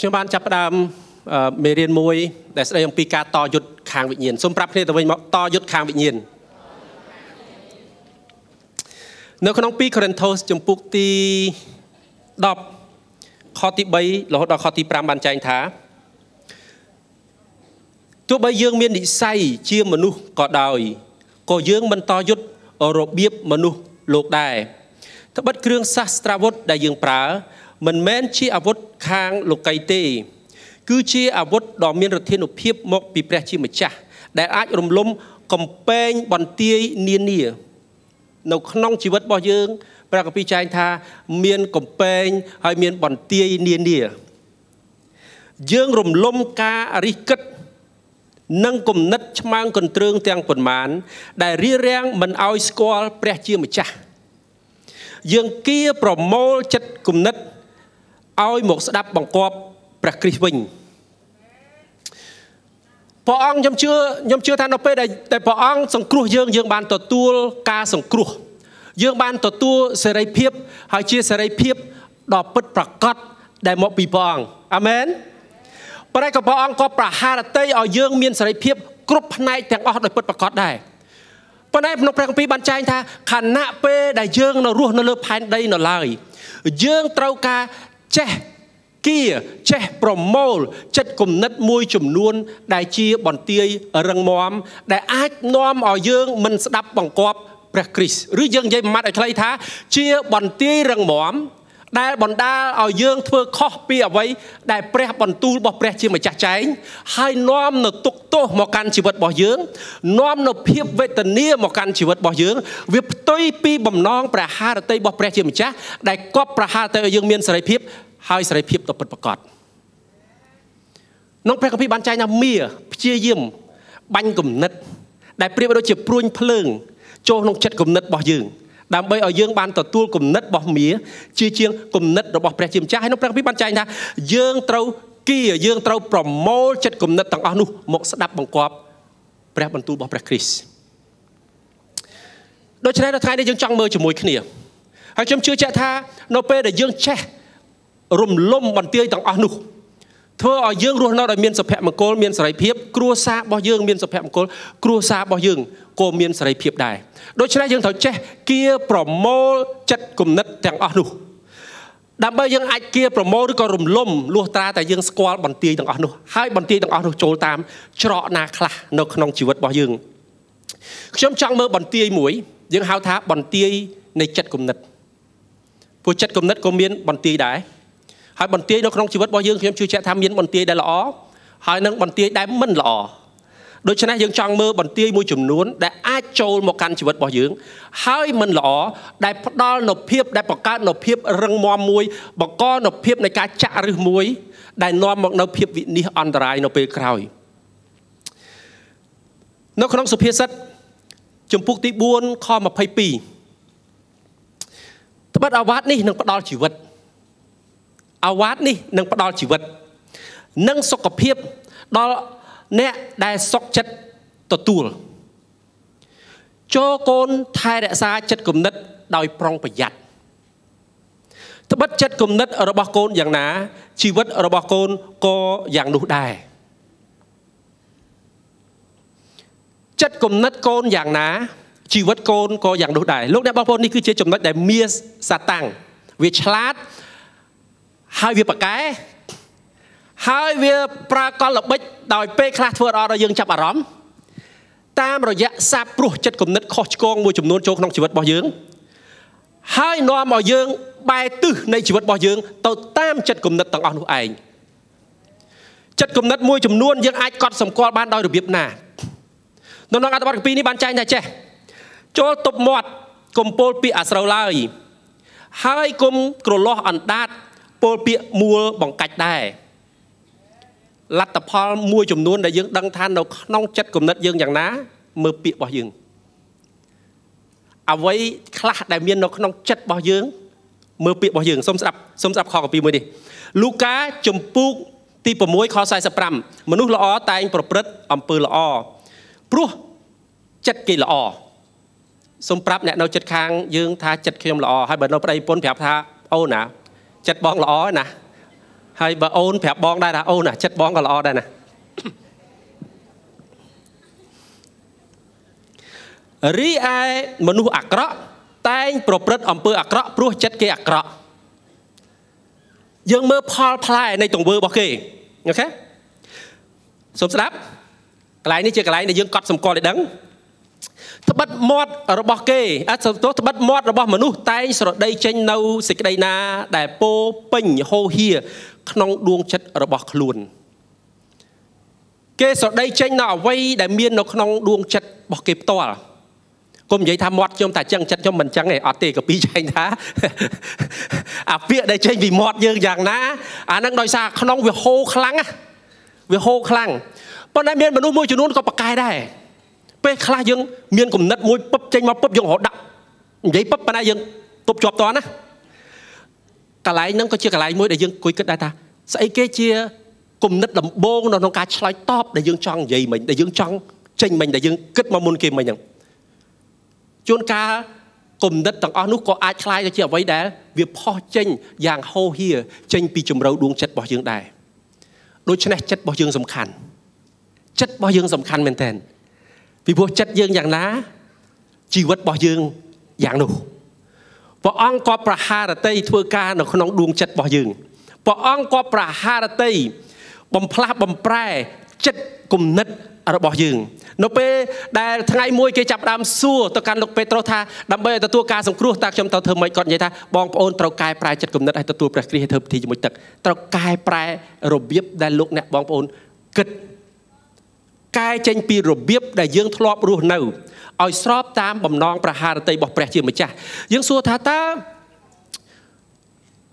ខ្ញុំបានចាប់ផ្ដើមមេរៀនមួយ ដែលស្ដីអំពីការតយុទ្ធខាងវិញ្ញាណសូមប្រាប់គ្នាទៅវិញមកតយុទ្ធខាងវិញ្ញាណនៅក្នុង2កូរិនថូសចំពុកទី10ខទី3រហូតដល់ខទី5បានចែងថាទោះបីយើងមាននិស័យជាមនុស្សក៏ដោយក៏យើងមិនតយុទ្ធរបៀបមនុស្សលោកដែរត្បិតគ្រឿងសាស្ត្រាវុធដែលយើងប្រើ មិនមែនជាអាវុធខាងលោកីទេ គឺជាអាវុធដ៏មានរធានុភាពមកពីព្រះជាម្ចាស់ដែលអាចរំលំកំពែងបន្ទាយនានានៅក្នុងជីវិតរបស់យើងព្រះកពីចែងថា មានកំពែងហើយមានបន្ទាយនានាយើងរំលំការរិះគិតនិងគំនិតឆ្មើងកន្ទ្រើងទាំងប៉ុន្មាន ដែលរៀបរៀងមិនឲ្យស្គាល់ព្រះជាម្ចាស់យើងគៀប្រមូលចិត្តគំនិត ឲ្យមកស្ដាប់បង្គាប់ព្រះគ្រីស្ទវិញព្រះអង្គខ្ញុំជឿខ្ញុំជឿថានៅពេលដែលព្រះអង្គសង្គ្រោះយើងយើងបានទទួលការសង្គ្រោះយើងបានទទួលសេរីភាពហើយជាសេរីភាពដ៏ពិតប្រាកដដែលមកពីព្រះអង្គអាមែនប៉ុន្តែក៏ព្រះអង្គក៏ប្រហារតីឲ្យយើងមានសេរីភាពគ្រប់ផ្នែកទាំងអស់ដោយពិតប្រាកដដែរប៉ុន្តែក្នុងព្រះគម្ពីរបានចែងថាខណៈពេលដែលយើងនៅរស់នៅលើផែនដីនៅឡើយយើងត្រូវការ ចេះគៀចេះប្រមូលចិត្តគំនិតមួយចំនួន ដែលជាបន្ទាយរឹងមាំដែលអាចនាំឲ្យយើងមិនស្ដាប់បង្គាប់ព្រះគ្រីស្ទឬយើងនិយាយមួយម៉ាត់ឲ្យខ្លីថា ជាបន្ទាយរឹងមាំ ដែលបណ្ដាលឲ្យយើងធ្វើខុសពីអ្វីដែលព្រះបន្ទូលរបស់ព្រះជាម្ចាស់ចែងហើយនាំនៅទុកទោសមកកាន់ជីវិតរបស់យើងនាំនៅភាពវេទនាមកកាន់ជីវិតរបស់យើង វាផ្ទុយពីបំណងព្រះハរតីរបស់ព្រះជាម្ចាស់ដែលគប់ប្រហារទៅឲ្យយើងមានសេរីភាពហើយសេរីភាពទៅពិតប្រាកដក្នុងព្រះគម្ពីរបានចែងថាមាព្យាយាមបាញ់គំនិត ដែលប្រៀបដូចជាព្រួញភ្លើងចូលក្នុងចិត្តគំនិតរបស់យើង ដើម្បីឲ្យយើងបានទទួលគំនិតរបស់មាជាជាងគំនិតរបស់ព្រះជាម្ចាស់ហើយក្នុងព្រះគម្ពីរបានចែងថាយើងត្រូវគៀយើងត្រូវប្រមូលចិត្តគំនិតទាំងអស់នោះមកស្ដាប់បង្គាប់ព្រះបន្ទូលរបស់ព្រះគ្រីស្ទដូច្នេះនៅថ្ងៃនេះយើងចង់មើលជាមួយគ្នាហើយខ្ញុំជឿជាក់ថានៅពេលដែលយើងចេះរំលំបន្ទាយទាំងអស់នោះ ធ្វើឲ្យយើងរស់នៅដោយមានសុភមង្គលមានសេរីភាពគ្រួសាររបស់យើងមានសុភមង្គលគ្រួសាររបស់យើងក៏មានសេរីភាពដែរដូច្នេះយើងត្រូវចេះគៀប្រមូលចិត្តគំនិតទាំងអស់នោះដើម្បីយើងអាចគៀប្រមូលឬក៏រំលំលុះត្រាតែយើងស្គាល់បន្ទាយទាំងអស់នោះហើយបន្ទាយទាំងអស់នោះចូលតាមច្រកណាខ្លះនៅក្នុងជីវិតរបស់យើងខ្ញុំចង់មើលបន្ទាយមួយ យើងហៅថាបន្ទាយនៃចិត្តគំនិតព្រោះចិត្តគំនិតក៏មានបន្ទាយដែរ ហើយបន្ទាយនៅក្នុងជីវិតរបស់យើងខ្ញុំជឿជាក់ថាមានបន្ទាយដែលល្អហើយនឹងបន្ទាយដែលមិនល្អដូច្នេះយើងចង់មើលបន្ទាយមួយចំនួន ដែលអាចចូលមកកាន់ជីវិតរបស់យើង ហើយមិនល្អដែលផ្ដល់នូវភាពដែលបង្កើតនូវភាពរឹងមាំមួយបង្កនូវភាពនៃការចាក់ឫសមួយ ដែលនាំមកនូវភាពវិនិច្ឆ័យអន្តរាយនៅពេលក្រោយនៅក្នុងសុភាសិតជំពូកទី4ខ22ត្បិតអាវ៉ាតនេះនឹងផ្ដល់ជីវិត អាវ៉ាតនេះនឹងផ្ដល់ជីវិត និងសុខភាពដល់អ្នកដែលសុខចិត្តទទួលចូលកូនថែរក្សាចិត្តគំនិត ដោយប្រុងប្រយ័ត្នត្បិតចិត្តគំនិតរបស់កូនយ៉ាងណាជីវិតរបស់កូនក៏យ៉ាងនោះដែរចិត្តគំនិតកូនយ៉ាងណាជីវិតកូនក៏យ៉ាងនោះដែរលោកអ្នកបងប្អូននេះគឺជាចំណុចដែលមាសសាតាំងវាឆ្លាត ហើយវាប្រកែហើយវាប្រើកលល្បិចដោយពេលខ្លះធ្វើឲ្យយើងចាប់អារម្មណ៍តាមរយៈសាបព្រោះចិត្តគំនិតខុសឆ្គងមួយចំនួនចូលក្នុងជីវិតរបស់យើង ហើយនាំឲ្យយើងបែរទិសនៃជីវិតរបស់យើង ទៅតាមចិត្តគំនិតទាំងអស់នោះឯងចិត្តគំនិតមួយចំនួនយើងអាចកត់សម្គាល់បានដោយរបៀបណានៅក្នុងអត្ថបទទី2នេះបានចែងថាចេះចូលទប់មាត់កុំពោលពាក្យអាស្រូវឡើយហើយគុំក្រឡោះអណ្ដាត ពោលពាក្យមួលបង្កាច់ដែរលទ្ធផលមួយចំនួនដែលយើងដឹងថានៅក្នុងចិត្តគំនិតយើងយ៉ាងណា មើលពាក្យរបស់យើងអ្វីខ្លះដែលមាននៅក្នុងចិត្តរបស់យើង មើលពាក្យរបស់យើងសូមស្ដាប់សូមស្ដាប់ខកពីមួយនេះលូកាចំពូកទី6ខ45មនុស្សល្អតែងប្រព្រឹត្តអំពើល្អព្រោះចិត្តគេល្អសូមប្រាប់អ្នកនៅចិត្តខាងយើងថាចិត្តខ្ញុំល្អហើយបើនៅប្តីប្រពន្ធប្រាប់ថាអូនណា ចិត្តបងល្អណាហហើយបើអូនប្រាប់បងដែរថាអូនចិត្តបងក៏ល្អដែរណារីឯមនុស្សអាក្រក់តែងប្រព្រឹត្តអំពើអាក្រក់ព្រោះចិត្តគេអាក្រក់យើងមើលផលផ្លែនៃទង្វើរបស់គេអូខេសូមស្ដាប់កន្លែងនេះជាកន្លែងដែលយើងកត់សម្គាល់ឲ្យដឹង ត្បិតមាត់របស់គេអត់ទោះត្បិតមាត់របស់មនុស្សតែងស្រដីចេញនៅសេចក្តីណា ដែលពោពេញហូហៀក្នុងដួងចិត្តរបស់ខ្លួន គេស្រដីចេញនៅអ្វីដែលមាននៅក្នុងដួងចិត្តរបស់គេផ្ទាល់កុំនិយាយថាមាត់ខ្ញុំតែចឹងចិត្តខ្ញុំមិនចឹងទេអត់ទេកពីចែងថាអាពាក្យដែលចេញពីមាត់យើងយ៉ាងណាអានឹងដោយសារក្នុងវាហូរខ្លាំងវាហូរខ្លាំងប៉ុន្តែមានមនុស្សមួយចំនួនក៏ប្រកែដែរ ពេលខ្លះយើងមានគំនិតមួយពឹបចេញមកពឹបយើងរហូតដាក់និយាយពឹបប៉ុន្តែយើងទប់ជាប់តណាកន្លែងហ្នឹងក៏ជាកន្លែងមួយដែលយើងគួយគិតដែរថាស្អីគេជាគំនិតដំបូងនៅក្នុងការឆ្លើយតបដែលយើងចង់និយាយមិញដែលយើងចង់ចេញមិញដែលយើងគិតមកមុនគេមិញហ្នឹងជួនកាលគំនិតទាំងអស់នោះក៏អាចคล้ายទៅជាអ្វីដែលវាផុសចេញយ៉ាងហូរហៀចេញពីជំរៅដួងចិត្តរបស់យើងដែរដូច្នេះចិត្តរបស់យើងសំខាន់ចិត្តរបស់យើងសំខាន់មែនទែន ពីព្រោះចិត្តយើងយ៉ាងណាជីវិតរបស់យើងយ៉ាងនោះព្រះអង្គក៏ប្រហារតីធ្វើការនៅក្នុងដួងចិត្តរបស់យើងព្រះអង្គក៏ប្រហារតីបំផ្លាស់បំប្រែចិត្តគំនិតរបស់យើង នៅពេលដែលថ្ងៃមួយគេចាប់ដើមសួរទៅកាន់លោកពេត្រុសថាដើម្បីឲ្យទទួលការសង្គ្រោះតើខ្ញុំត្រូវធ្វើម៉េចគាត់និយាយថាបងប្អូនត្រូវកែប្រែចិត្តគំនិតឲ្យទទួលព្រះគ្រីស្ទឲ្យធ្វើពិធីជាមួយទឹកត្រូវកែប្រែរបៀបដែលលោកអ្នកបងប្អូនគិត កែចេញពីរបៀបដែលយើងធ្លាប់រស់នៅឲ្យស្របតាមបំណងប្រហារតីរបស់ព្រះជាម្ចាស់យើងសួរថាតើ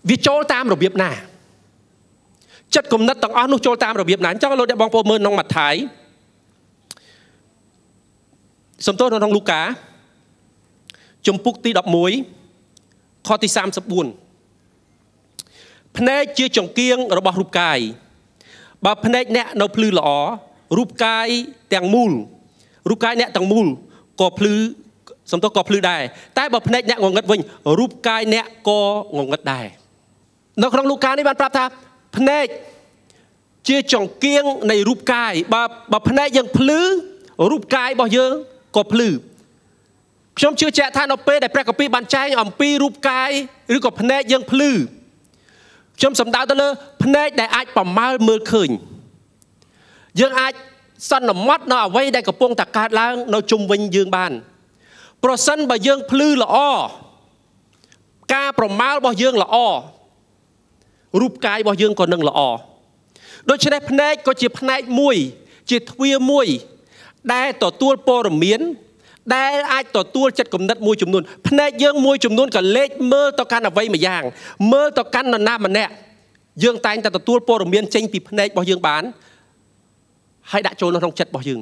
វាចូលតាមរបៀបណាចិត្តគំនិតទាំងអស់នោះចូលតាមរបៀបណាអញ្ចឹងលោកអ្នកបងប្អូនមើលក្នុងម៉ាថាយសំទោសនៅក្នុងលូកាជំពូកទី11ខទី34ភ្នែកជាចង្គៀងរបស់រូបកាយបើភ្នែកអ្នកនៅភ្លឺល្អ រូបកាយទាំងមូលរូបកាយអ្នកទាំងមូលក៏ភ្លឺសំទោសក៏ភ្លឺដែរតែបើភ្នែកអ្នកងងឹតវិញរូបកាយអ្នកក៏ងងឹតដែរនៅក្នុងលូកានេះបានប្រាប់ថាភ្នែកជាចង្គៀងនៃរូបកាយបើបើភ្នែកយើងភ្លឺរូបកាយរបស់យើងក៏ភ្លឺខ្ញុំជឿជាក់ថានៅពេលដែលព្រះកពីបានចែងអំពីរូបកាយឬក៏ភ្នែកយើងភ្លឺខ្ញុំសំដៅទៅលើភ្នែកដែលអាចប្រមាលមើលឃើញ យើងអាចសន្មត់នៅអ្វីដែលកំពុងតែកើតឡើងនៅជុំវិញយើងបាន ប្រសិនបើយើងភ្លឺល្អការប្រមាលរបស់យើងល្អរូបកាយរបស់យើងក៏នឹងល្អដូច្នេះភ្នែកក៏ជាផ្នែកមួយ ជាទ្វារមួយ ដែលទទួលព័ត៌មាន ដែលអាចទទួលចិត្តគំនិតមួយចំនួនភ្នែកយើងមួយចំនួនក៏លេចមើលទៅកាន់អ្វីមួយយ៉ាង មើលទៅកាន់នរណាម្នាក់យើងតែងតែទទួលព័ត៌មានចេញពីភ្នែករបស់យើងបាន ហើយដាក់ចូលនៅក្នុងចិត្តរបស់យើង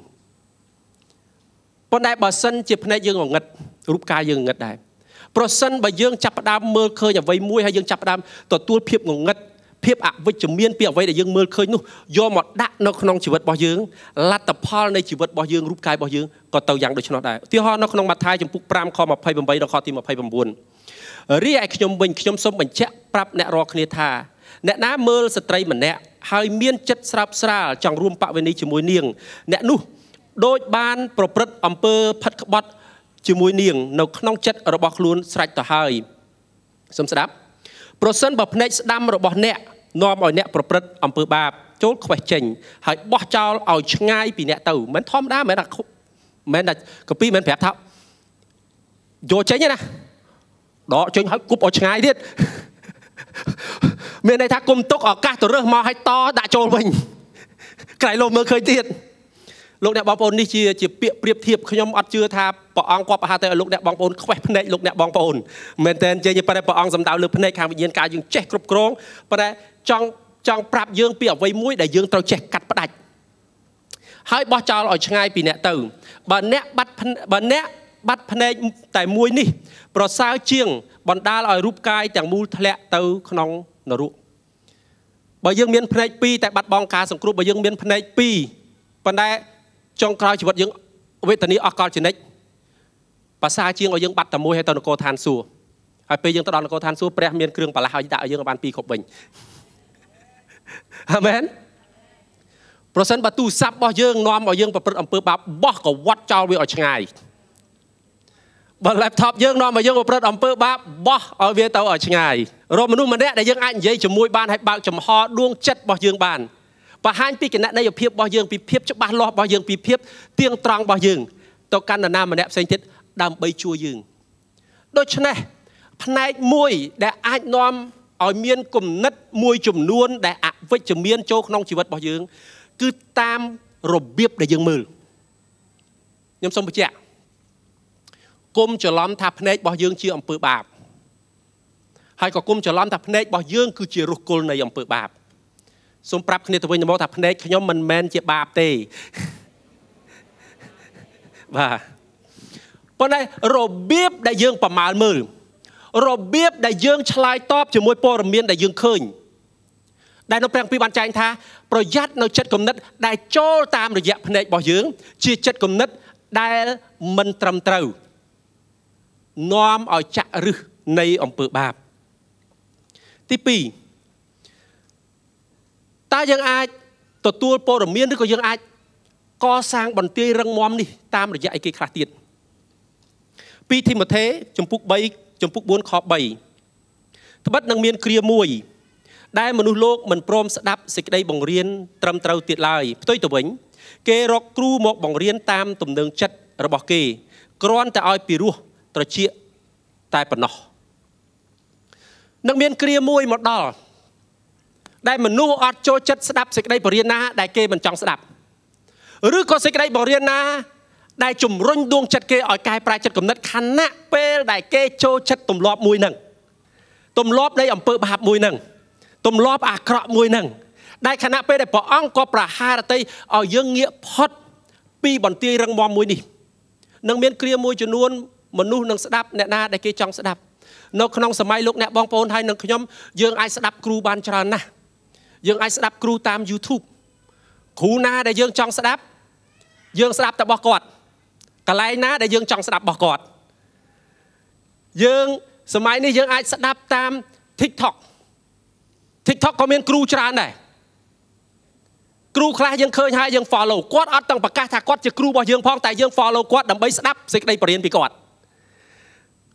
ប៉ុន្តែបើសិនជាភ្នែកយើងងងឹតរូបកាយយើងងងឹតដែរប្រសិនបើយើងចាប់ផ្ដើមមើលឃើញអ្វីមួយហើយយើងចាប់ផ្ដើមទទួលភាពងងឹតភាពអវិជ្ជមានពីអ្វីដែលយើងមើលឃើញនោះយកមកដាក់នៅក្នុងជីវិតរបស់យើងលទ្ធផលនៃជីវិតរបស់យើងរូបកាយរបស់យើងក៏ទៅយ៉ាងដូច្នោះដែរឧទាហរណ៍នៅក្នុងម៉ាថាយចំពុក5ខ28ដល់ខទី29រីឯខ្ញុំវិញខ្ញុំសូមបញ្ជាក់ប្រាប់អ្នករាល់គ្នាថាអ្នកណាមើលស្ត្រីម្នាក់ ហើយមានចិត្តស្រាប់ស្រាលចង់រួមបវេនីជាមួយនាង អ្នកនោះដូចបានប្រព្រឹត្តអំពើផិតក្បត់ជាមួយនាង នៅក្នុងចិត្តរបស់ខ្លួនស្រេចទៅហើយសូមស្ដាប់ប្រសិនបើភ្នែកស្ដាំរបស់អ្នកនាំឲ្យអ្នកប្រព្រឹត្តអំពើបាបចូលខ្វេះចេញហើយបោះចោលឲ្យឆ្ងាយពីអ្នកទៅមិនធម្មតាមិនថាមិនថាកពីមិនប្រាប់ថាយកចេញទេណាដកចេញហើយគប់ឲ្យឆ្ងាយទៀត មានន័យថាគុំទុកឱកាសទៅរើសមកឲ្យតដាក់ចូលវិញក្រៃលោកមើលឃើញទៀតលោកអ្នកបងប្អូននេះជាជាពាក្យប្រៀបធៀបខ្ញុំអត់ជឿថាព្រះអង្គគាត់ប្រហែលតែឲ្យលោកអ្នកបងប្អូនខ្វេះភ្នែកលោកអ្នកបងប្អូនមែនតើចេញប៉ុន្តែព្រះអង្គសំដៅលើភ្នែកខាងវិញ្ញាណកាយយើងចេះគ្រប់គ្រងប៉ុន្តែចង់ចង់ប្រាប់យើងពីអ្វីមួយដែលយើងត្រូវចេះកាត់ផ្ដាច់ហើយបោះចោលឲ្យឆ្ងាយពីអ្នកទៅបើអ្នកបាត់បើអ្នកបាត់ភ្នែកតែមួយនេះ ប្រសើរជាងបណ្ដាលឲ្យរូបកាយទាំងមូលធ្លាក់ទៅក្នុង នរកបើយើងមានភ្នែក2តែបាត់បង់ការសង្គ្រោះបើយើងមានភ្នែក2ប៉ុន្តែចុងក្រោយជីវិតយើងវេទនាអស់កលចនិចភាសាជាងឲ្យយើងបាត់តែមួយហើយទៅនគរឋានសួគ៌ហើយពេលយើងទៅដល់នគរឋានសួគ៌ព្រះមានគ្រឿងបលាស់ឲ្យដាក់ឲ្យយើងបានពីរគ្រប់វិញអាមែនប្រសិនបើទូរស័ព្ទរបស់យើងនាំឲ្យយើងប្រព្រឹត្តអំពើបាបបោះក៏វត្តចោលវាឲ្យឆ្ងាយ បើ laptop យើងនាំមកយើងប្រព្រឹត្តអំពើបាបបោះឲ្យវាទៅឲ្យឆ្ងាយរកមនុស្សម្នាក់ដែលយើងអាចនិយាយជាមួយបានហើយបើកចំហដួងចិត្តរបស់យើងបានបង្ហាញពីគណនេយ្យភាពរបស់យើងពីភាពច្បាស់លាស់របស់យើងពីភាពទៀងត្រង់របស់យើងទៅកាន់នរណាម្នាក់ផ្សេងទៀតដើម្បីជួយយើងដូច្នេះផ្នែកមួយដែលអាចនាំឲ្យមានគំនិតមួយចំនួន ដែលអវិជ្ជមានចូលក្នុងជីវិតរបស់យើង គឺតាមរបៀបដែលយើងមើលខ្ញុំសូមបញ្ជាក់ គុំច្រឡំថាភ្នែករបស់យើងជាអំពើបាបហើយក៏គុំច្រឡំថាភ្នែករបស់យើងគឺជារុះគល់នៃអំពើបាបសូមប្រាប់គ្នាទៅវិញទៅមកថាភ្នែកខ្ញុំមិនមែនជាបាបទេបាទប៉ុន្តែរបៀបដែលយើងប្រមាលមើលរបៀបដែលយើងឆ្លើយតបជាមួយព័ត៌មានដែលយើងឃើញដែលនៅព្រះគម្ពីរបានចែងថាប្រយ័ត្ននៅចិត្តគំនិត ដែលចូលតាមរយៈភ្នែករបស់យើង ជាចិត្តគំនិតដែលមិនត្រឹមត្រូវ នាំឲ្យចាក់រឹសនៃអំពើបាបទី2តើយើងអាចទទួលព័ត៌មានឬក៏យើងអាចកសាងបន្ទាយរឹងមាំនេះតាមរយៈអីគេខ្លះទៀតពីធីម៉ូថេចំពុក3ចំពុក4ខ3ត្បិតនឹងមានគ្រាមួយ ដែលមនុស្សលោកមិនព្រមស្ដាប់សេចក្តីបង្រៀនត្រឹមត្រូវទៀតឡើយផ្ទុយទៅវិញ គេរកគ្រូមកបង្រៀនតាមទំនឹងចិត្តរបស់គេគ្រាន់តែឲ្យពីរោះ ត្រចៀកតែប៉ុណ្ណោះនឹងមានគ្រាមួយមកដល់ដែលមនុស្សអត់ចូលចិត្តស្ដាប់សេចក្តីបរិញ្ញាណាដែលគេមិនចង់ស្ដាប់ឬក៏សេចក្តីបរិញ្ញាណាដែលជំរុញដួងចិត្តគេឲ្យកែប្រែចិត្តគំនិតខណៈពេលដែលគេចូលចិត្តទម្លាប់មួយហ្នឹងទម្លាប់នៃអំពើបាបមួយហ្នឹងទម្លាប់អាក្រក់មួយហ្នឹងដែលខណៈពេលដែលព្រះអង្គក៏ប្រហារតីឲ្យយើងងាកផុតពីបន្ទាយរឹងមាំមួយនេះនឹងមានគ្រាមួយចំនួន មនុស្សនឹងស្ដាប់អ្នកណាដែលគេចង់ស្ដាប់នៅក្នុងសម័យលោកអ្នកបងប្អូនហើយនឹងខ្ញុំយើងអាចស្ដាប់គ្រូបានច្រើនណាស់យើងអាចស្ដាប់គ្រូតាម YouTube គ្រូណាដែលយើងចង់ស្ដាប់យើងស្ដាប់តែរបស់គាត់កន្លែងណាដែលយើងចង់ស្ដាប់របស់គាត់យើងសម័យនេះយើងអាចស្ដាប់តាម TikTok TikTok ក៏មានគ្រូច្រើនដែរគ្រូខ្លះយើងឃើញហើយយើង follow គាត់អត់ទាំងប្រកាសថាគាត់ជាគ្រូរបស់យើងផងតែយើង follow គាត់ដើម្បីស្ដាប់សេចក្តីបរិញ្ញាពីគាត់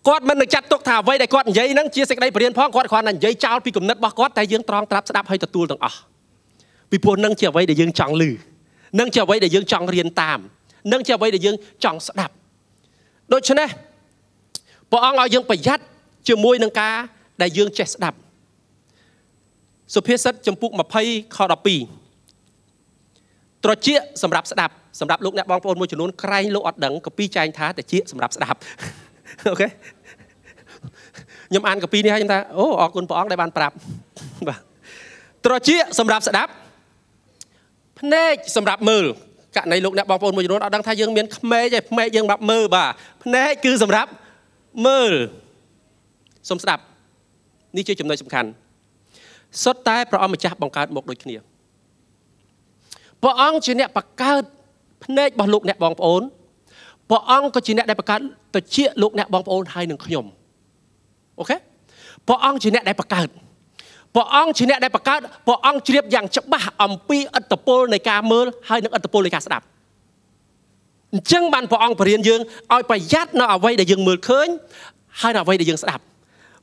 គាត់មិននឹងចាត់ទុកថាអ្វីដែលគាត់និយាយហ្នឹងជាសេចក្តីបរិញ្ញាផងគាត់គ្រាន់តែនិយាយចោលពីគំនិតរបស់គាត់តែយើងត្រង់ត្រាប់ស្ដាប់ហើយទទួលទាំងអស់ពីព្រោះនឹងជាអ្វីដែលយើងចង់ឮនឹងជាអ្វីដែលយើងចង់រៀនតាមនឹងជាអ្វីដែលយើងចង់ស្ដាប់ដូច្នេះព្រះអង្គឲ្យយើងប្រយ័ត្នជាមួយនឹងការដែលយើងចេះស្ដាប់សុភាសិតចំពុក20ខ12ត្រចៀកសម្រាប់ស្ដាប់សម្រាប់លោកអ្នកបងប្អូនមួយចំនួនក្រែងលោកអត់ដឹងកពីចែងថាត្រចៀកសម្រាប់ស្ដាប់ អូខេខ្ញុំអានកពីនេះហើយខ្ញុំថាអូអរគុណព្រះអង្គដែលបានប្រាប់បាទត្រចៀកសម្រាប់ស្ដាប់ភ្នែកសម្រាប់មើលករណីលោកអ្នកបងប្អូនមួយចំនួនអត់ដឹងថាយើងមានក្មេកឯភ្នែកយើងសម្រាប់មើលបាទភ្នែកគឺសម្រាប់មើលសូមស្ដាប់នេះជាចំណុចសំខាន់សុទ្ធតែព្រះអង្គម្ចាស់បង្កើតមកដូចគ្នាព្រះអង្គជាអ្នកបង្កើតភ្នែករបស់លោកអ្នកបងប្អូន ព្រះអង្គក៏ជាអ្នកដែលបង្កើតតិចលោកអ្នកបងប្អូនហើយនឹងខ្ញុំអូខេព្រះអង្គជាអ្នកដែលបង្កើតព្រះអង្គជាអ្នកដែលបង្កើតព្រះអង្គជ្រាបយ៉ាងច្បាស់អំពីអត្តពលនៃការមើលហើយនិងអត្តពលនៃការស្ដាប់អញ្ចឹងបានព្រះអង្គបរៀនយើងឲ្យប្រយ័ត្ននៅអ្វីដែលយើងមើលឃើញហើយនៅអ្វីដែលយើងស្ដាប់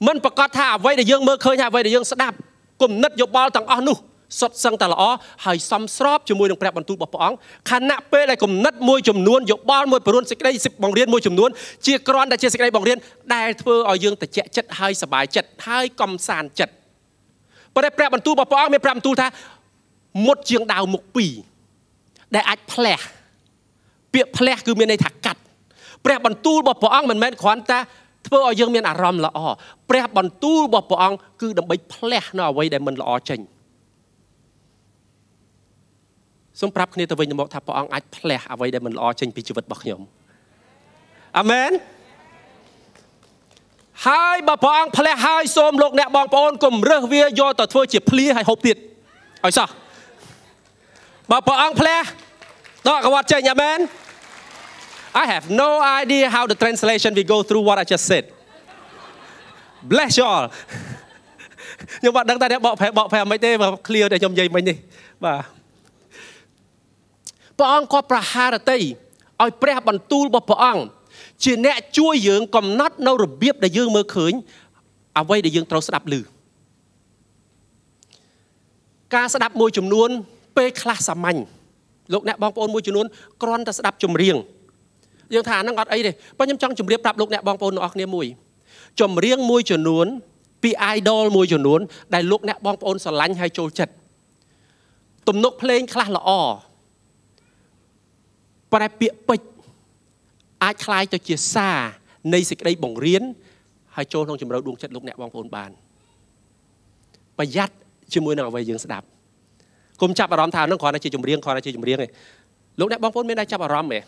មិនប្រកាសថាអ្វីដែលយើងមើលឃើញហើយអ្វីដែលយើងស្ដាប់គំនិតយោបល់ទាំងអស់នោះ សុទ្ធសឹងតែល្អហើយសមស្របជាមួយនឹងព្រះបន្ទូលរបស់ព្រះអង្គខណៈពេលដែលគំនិតមួយចំនួនយោបល់មួយពរុនសេចក្តីសិបបង្រៀនមួយចំនួនជាគ្រាន់តែជាសេចក្តីបង្រៀនដែលធ្វើឲ្យយើងត្រជាក់ចិត្តហើយសប្បាយចិត្តហើយកំសាន្តចិត្តប៉ុន្តែព្រះបន្ទូលរបស់ព្រះអង្គមានព្រះបន្ទូលថាមុតជាងដាវមុខពីរដែលអាចផ្លះពាក្យផ្លះគឺមានន័យថាកាត់ព្រះបន្ទូលរបស់ព្រះអង្គមិនមែនគ្រាន់តែធ្វើឲ្យយើងមានអារម្មណ៍ល្អព្រះបន្ទូលរបស់ព្រះអង្គគឺដើម្បីផ្លះនៅអ្វីដែលមិនល្អចេញ សូមប្រាប់គ្នាទៅវិញទៅមកថាព្រះអង្គអាចផ្លះអ្វីដែលមិនល្អចេញពីជីវិតរបស់ខ្ញុំអាមែនហើយបើព្រះអង្គផ្លះហើយសូមលោកអ្នកបងប្អូនកុំរើសវាយកទៅធ្វើជាភ្លាហើយហូបទៀតឲ្យសោះបើព្រះអង្គផ្លះដកកវត្តចេញអាមែន I have no idea how the translation will go through what I just said bless you all ខ្ញុំអត់ដឹងតែអ្នកបកប្រែបកប្រែមិនទេបើ clear តែខ្ញុំនិយាយមិញនេះបាទ ព្រះអង្គក៏ប្រហារតីឲ្យព្រះបន្ទូលរបស់ព្រះអង្គជាអ្នកជួយយើងកំណត់នៅរបៀបដែលយើងមើលឃើញអ្វីដែលយើងត្រូវស្ដាប់ឮការស្ដាប់មួយចំនួន ពេលខ្លះសាមញ្ញលោកអ្នកបងប្អូនមួយចំនួនគ្រាន់តែស្ដាប់ចម្រៀងយើងថាអាហ្នឹងអត់អីទេប៉ុន្តែខ្ញុំចង់ជម្រាបប្រាប់លោកអ្នកបងប្អូនទាំងអស់គ្នាមួយចម្រៀងមួយចំនួន ពី idol មួយចំនួន ដែលលោកអ្នកបងប្អូនស្រឡាញ់ហើយចូលចិត្តទំនុកភ្លេងខ្លះល្អ ប្រែពាក្យពេចអាចคล้ายទៅជាសារនៃសេចក្តីបង្រៀនហើយចូលក្នុងជំរឿដួងចិត្តលោកអ្នកបងប្អូនបានប្រយ័ត្នជាមួយនឹងអ្វីយើងស្ដាប់គុំចាប់អារម្មណ៍ថានឹងគ្រាន់តែជាចម្រៀងគ្រាន់តែជាចម្រៀងឯងលោកអ្នកបងប្អូនមានតែចាប់អារម្មណ៍ទេ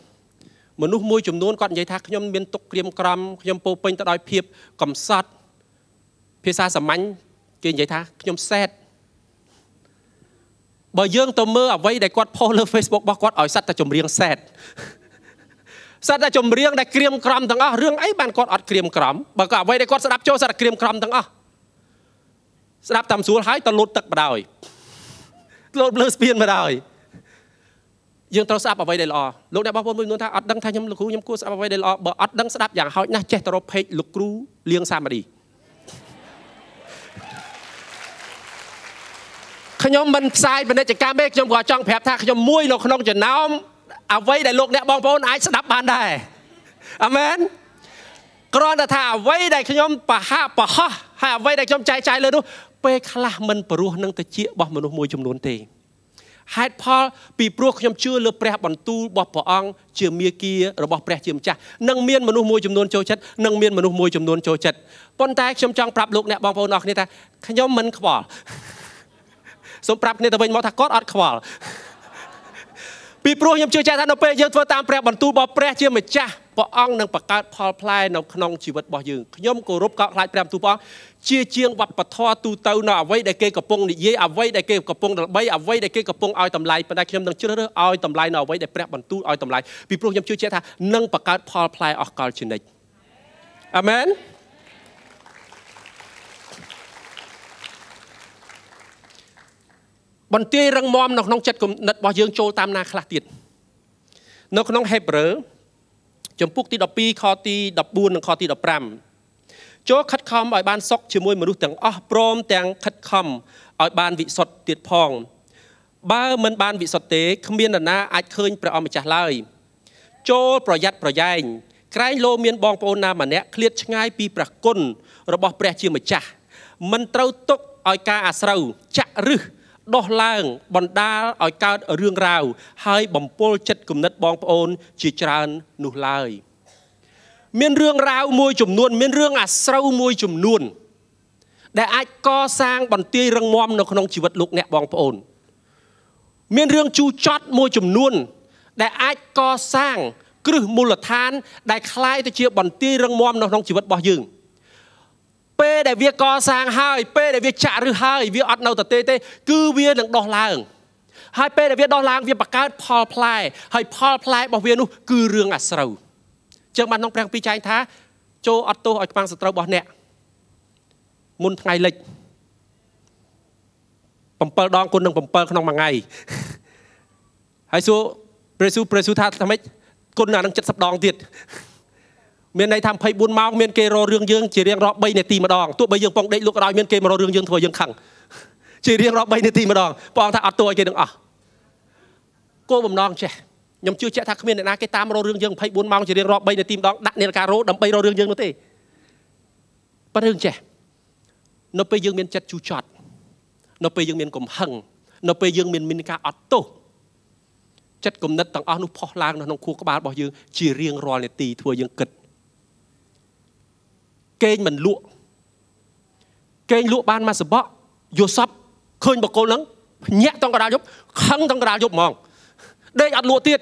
មនុស្សមួយចំនួនគាត់និយាយថាខ្ញុំមានទុកក្រៀមក្រំខ្ញុំពោពេញទៅដោយភាពកំសត់ភាសាសាមញ្ញគេនិយាយថាខ្ញុំសែត បើយើងទៅមើលអ្វីដែលគាត់ផុសលើ Facebook របស់គាត់ឲ្យសัตว์តែចម្រៀងសែតសត្វតែចម្រៀងដែលក្រៀមក្រំទាំងអស់រឿងអីបានគាត់អត់ក្រៀមក្រំបើក៏អ្វីដែលគាត់ស្ដាប់ចូលសត្វក្រៀមក្រំទាំងអស់ស្ដាប់តាមស្រួលហើយទៅលូតទឹកបដ ாய் លូតលើស្ពានបដ ாய் យើងត្រូវស្ដាប់អ្វីដែលល្អលោកអ្នកបងប្អូនមួយចំនួនថាអត់ដឹងថាខ្ញុំលោកគ្រូខ្ញុំគួរស្ដាប់អ្វីដែលល្អបើអត់ដឹងស្ដាប់យ៉ាងហោចណាស់ចេះទៅរក page លោកគ្រូលៀងសាមាឌី ខ្ញុំមិនផ្សាយពាណិជ្ជកម្មទេខ្ញុំក៏ចង់ប្រាប់ថាខ្ញុំមួយនៅក្នុងចំណោមអ្វីដែលលោកអ្នកបងប្អូនអាចស្ដាប់បានដែរអាមែនគ្រាន់តែថាអ្វីដែលខ្ញុំបហាបហោះហើយអ្វីដែលខ្ញុំចែកចាយលើនោះពេលខ្លះមិនព្រោះនឹងតិចរបស់មនុស្សមួយចំនួនទេហេតុផលពីព្រោះខ្ញុំជឿលើព្រះបន្ទូលរបស់ព្រះអង្គជាមាគ៌ារបស់ព្រះជាម្ចាស់នឹងមានមនុស្សមួយចំនួនចូលចិត្តនឹងមានមនុស្សមួយចំនួនចូលចិត្តប៉ុន្តែខ្ញុំចង់ប្រាប់លោកអ្នកបងប្អូនអរគ្នាថាខ្ញុំមិនខ្វល់ សូមប្រាប់គ្នាទៅវិញមកថាគាត់អត់ខ្វល់ពីព្រោះខ្ញុំជឿជាក់ថានៅពេលយើងធ្វើតាមព្រះបន្ទូលរបស់ព្រះជាម្ចាស់ព្រះអង្គនឹងបង្កើតផលផ្លែនៅក្នុងជីវិតរបស់យើងខ្ញុំគោរពកោតខ្លាចព្រះបន្ទូលព្រះអង្គជាជាងវប្បធម៌ទូទៅនៅអ្វីដែលគេកំពុងនិយាយអ្វីដែលគេកំពុងដើម្បីអ្វីដែលគេកំពុងឲ្យតម្លៃប៉ុន្តែខ្ញុំនឹងជ្រើសរើសឲ្យតម្លៃនៅអ្វីដែលព្រះបន្ទូលឲ្យតម្លៃពីព្រោះខ្ញុំជឿជាក់ថានឹងបង្កើតផលផ្លែអស់កលជានិច្ចអាមែន បន្ទាយរឹងមាំនៅក្នុងចិត្តគំនិតរបស់យើងចូលតាមណាខ្លះទៀតនៅក្នុងហេព្រើរចំពុកទី12ខទី14និងខទី15ចូលខិតខំឲ្យបានសុខជាមួយមនុស្សទាំងអស់ព្រមទាំងខិតខំឲ្យបានវិសុទ្ធទៀតផង បើមិនបានវិសុទ្ធទេគ្មាននរណាអាចឃើញព្រះអម្ចាស់ឡើយចូលប្រយ័ត្នប្រយែងក្រែងលោមានបងប្អូនណាម្នាក់ឃ្លាតឆ្ងាយពីព្រះគុណរបស់ព្រះជាម្ចាស់មិនត្រូវទុកឲ្យការអាស្រូវចាក់រឹស ដោះឡើងបណ្ដាលឲ្យកើតរឿងរ៉ាវហើយបំពុលចិត្តគំនិតបងប្អូនជាច្រើននោះឡើយមានរឿងរ៉ាវមួយចំនួន មានរឿងអាស្រូវមួយចំនួន ដែលអាចកសាងបន្ទាយរឹងមាំនៅក្នុងជីវិតលោកអ្នកបងប្អូន មានរឿងជូរចត់មួយចំនួន ដែលអាចកសាងគ្រឹះមូលដ្ឋាន ដែលคล้ายទៅជាបន្ទាយរឹងមាំនៅក្នុងជីវិតរបស់យើង ពេលដែលវាកសាងហើយពេលដែលវាចាក់ឬហើយវាអត់នៅតទេទេ គឺវានឹងដោះឡើងហើយពេលដែលវាដោះឡើងវាបង្កើតផលផ្លែហើយផលផ្លែរបស់វានោះគឺរឿងអាស្រូវចឹងបានក្នុងព្រះពីចែងថាចូលអត់ទោសឲ្យខ្មាំងសត្រូវរបស់អ្នកមុនថ្ងៃលិច7ដងគុណនឹង7ក្នុងមួយថ្ងៃហើយសួរព្រះស៊ូព្រះស៊ូថាថាម៉េចគុណអានឹង70ដងទៀត មានន័យថា24ម៉ោងមានគេរករឿងយើងជារៀងរាល់3នាទីម្ដងទោះបីយើងពងដេកលុកក្រោយមានគេមករករឿងយើងធ្វើយើងខឹងជារៀងរាល់3នាទីម្ដងព្រះអង្គថាអត់ទោះឲ្យគេទាំងអស់គោលបំណងចេះខ្ញុំជឿជាក់ថាគ្មានអ្នកណាគេតាមរករឿងយើង24ម៉ោងជារៀងរាល់3នាទីម្ដងដាក់នាឡិការោដើម្បីរករឿងយើងនោះទេប៉ុន្តែរឿងចេះនៅពេលយើងមានចិត្តជូរចត់នៅពេលយើងមានកំហឹងនៅពេលយើងមានមានការអត់ទោសចិត្តគំនិតទាំងអស់នោះផុសឡើងនៅក្នុងខួរក្បាលរបស់យើងជារៀងរាល់នាទីធ្វើយើងគិត គេងមិនលក់គេងលក់បានមួយសបកយល់សពឃើញបកគលហ្នឹងញាក់តង់កដាលយប់ខឹងតង់កដាលយប់ហ្មងដេកអត់លក់ទៀត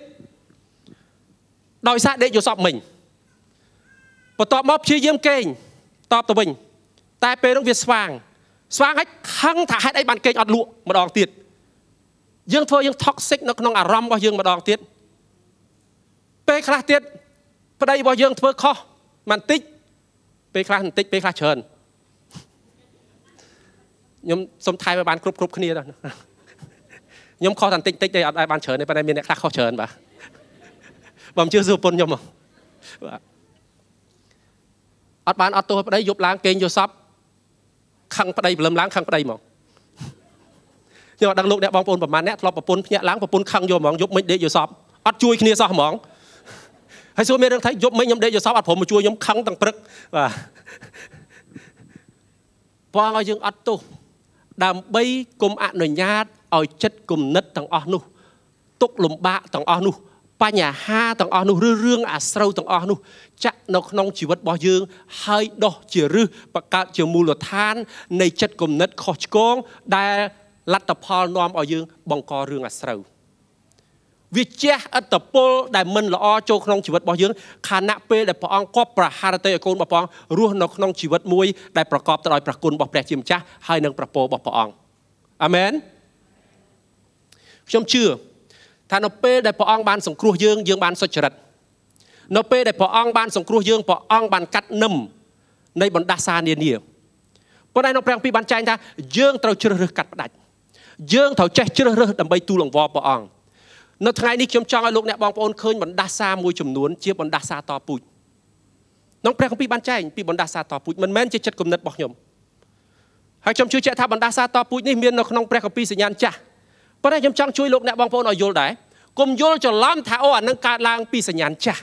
ដោយសារដេកយល់សពមិញបន្ទាប់មកព្យាយាមគេងតបទៅវិញតែពេលនោះវាស្វាង ស្វាងហើយខឹងថាហេតុអីបានគេងអត់លក់ម្ដងទៀតយើងធ្វើយើង toxic នៅក្នុងអារម្មណ៍របស់យើងម្ដងទៀតពេលខ្លះទៀតប្តីរបស់យើងធ្វើខុសបន្តិច ពេលខ្លះបន្តិចពេលខ្លះច្រើនខ្ញុំសុំថែឲ្យបានគ្រប់គ្រប់គ្នាដល់ខ្ញុំខុសតែបន្តិចតិចទេអត់ឲ្យបានច្រើនទេប៉ុន្តែមានអ្នកខ្លះខុសច្រើនបាទបើមិនជឿសួរពុនខ្ញុំមកបាទអត់បានអត់ទោសប្តីយប់ឡើងគេងយកសពខឹងប្តីព្រលឹមឡើងខឹងប្តីមកខ្ញុំអត់ដឹងលោកអ្នកបងប្អូនប្រហែលអ្នកធ្លាប់ប្រពន្ធភ្ញាក់ឡើងប្រពន្ធខឹងយកហ្មងយប់មិញដេកយកសពអត់ជួយគ្នាសោះហ្មង ហើយសួរមានរឿងថៃយប់មិញខ្ញុំដេកយកសពអត់ព្រមមកជួយខ្ញុំខឹងទាំងព្រឹកបាទបងឲ្យយើងអត់ទោសដើម្បីគុំអនុញ្ញាតឲ្យចិត្តគំនិតទាំងអស់នោះទុកលំបាកទាំងអស់នោះបញ្ហាទាំងអស់នោះឬរឿងអាស្រូវទាំងអស់នោះចាក់នៅក្នុងជីវិតរបស់យើងហើយដោះជារឹសបង្កើតជាមូលដ្ឋាន នៃចិត្តគំនិតខុសឆ្គងដែលលទ្ធផលនាំឲ្យយើងបង្ករឿងអាស្រូវ វាជះអត្តពលដែលមិនល្អចូលក្នុងជីវិតរបស់យើងខណៈពេលដែលព្រះអង្គគប់ប្រហារទៅឲ្យកូនរបស់ព្រះអង្គរស់នៅក្នុងជីវិតមួយដែលប្រកបទៅដោយព្រះគុណរបស់ព្រះជាម្ចាស់ហើយនឹងប្រពោរបស់ព្រះអង្គអាមែនខ្ញុំជឿថានៅពេលដែលព្រះអង្គបានសង្គ្រោះយើងយើងបានសុចរិតនៅពេលដែលព្រះអង្គបានសង្គ្រោះយើងព្រះអង្គបានកាត់នឹមនៃបណ្ដាសានានាប៉ុន្តែនៅព្រះពីបានចែងថាយើងត្រូវជ្រើសរើសកាត់ផ្ដាច់យើងត្រូវចេះជ្រើសរើសដើម្បីទូលអង្វរព្រះអង្គ នៅថ្ងៃនេះខ្ញុំចង់ឲ្យលោកអ្នកបងប្អូនឃើញបណ្ដាសាមួយចំនួនជាបណ្ដាសាតពូជក្នុងព្រះគម្ពីរបានចែងពីបណ្ដាសាតពូជមិនមែនជាចិត្តគំនិតរបស់ខ្ញុំហើយខ្ញុំជឿជាក់ថាបណ្ដាសាតពូជនេះមាននៅក្នុងព្រះគម្ពីរសញ្ញាណចាស់ប៉ុន្តែខ្ញុំចង់ជួយលោកអ្នកបងប្អូនឲ្យយល់ដែរកុំយល់ច្រឡំថាអូអានឹងកើតឡើងពីសញ្ញាណចាស់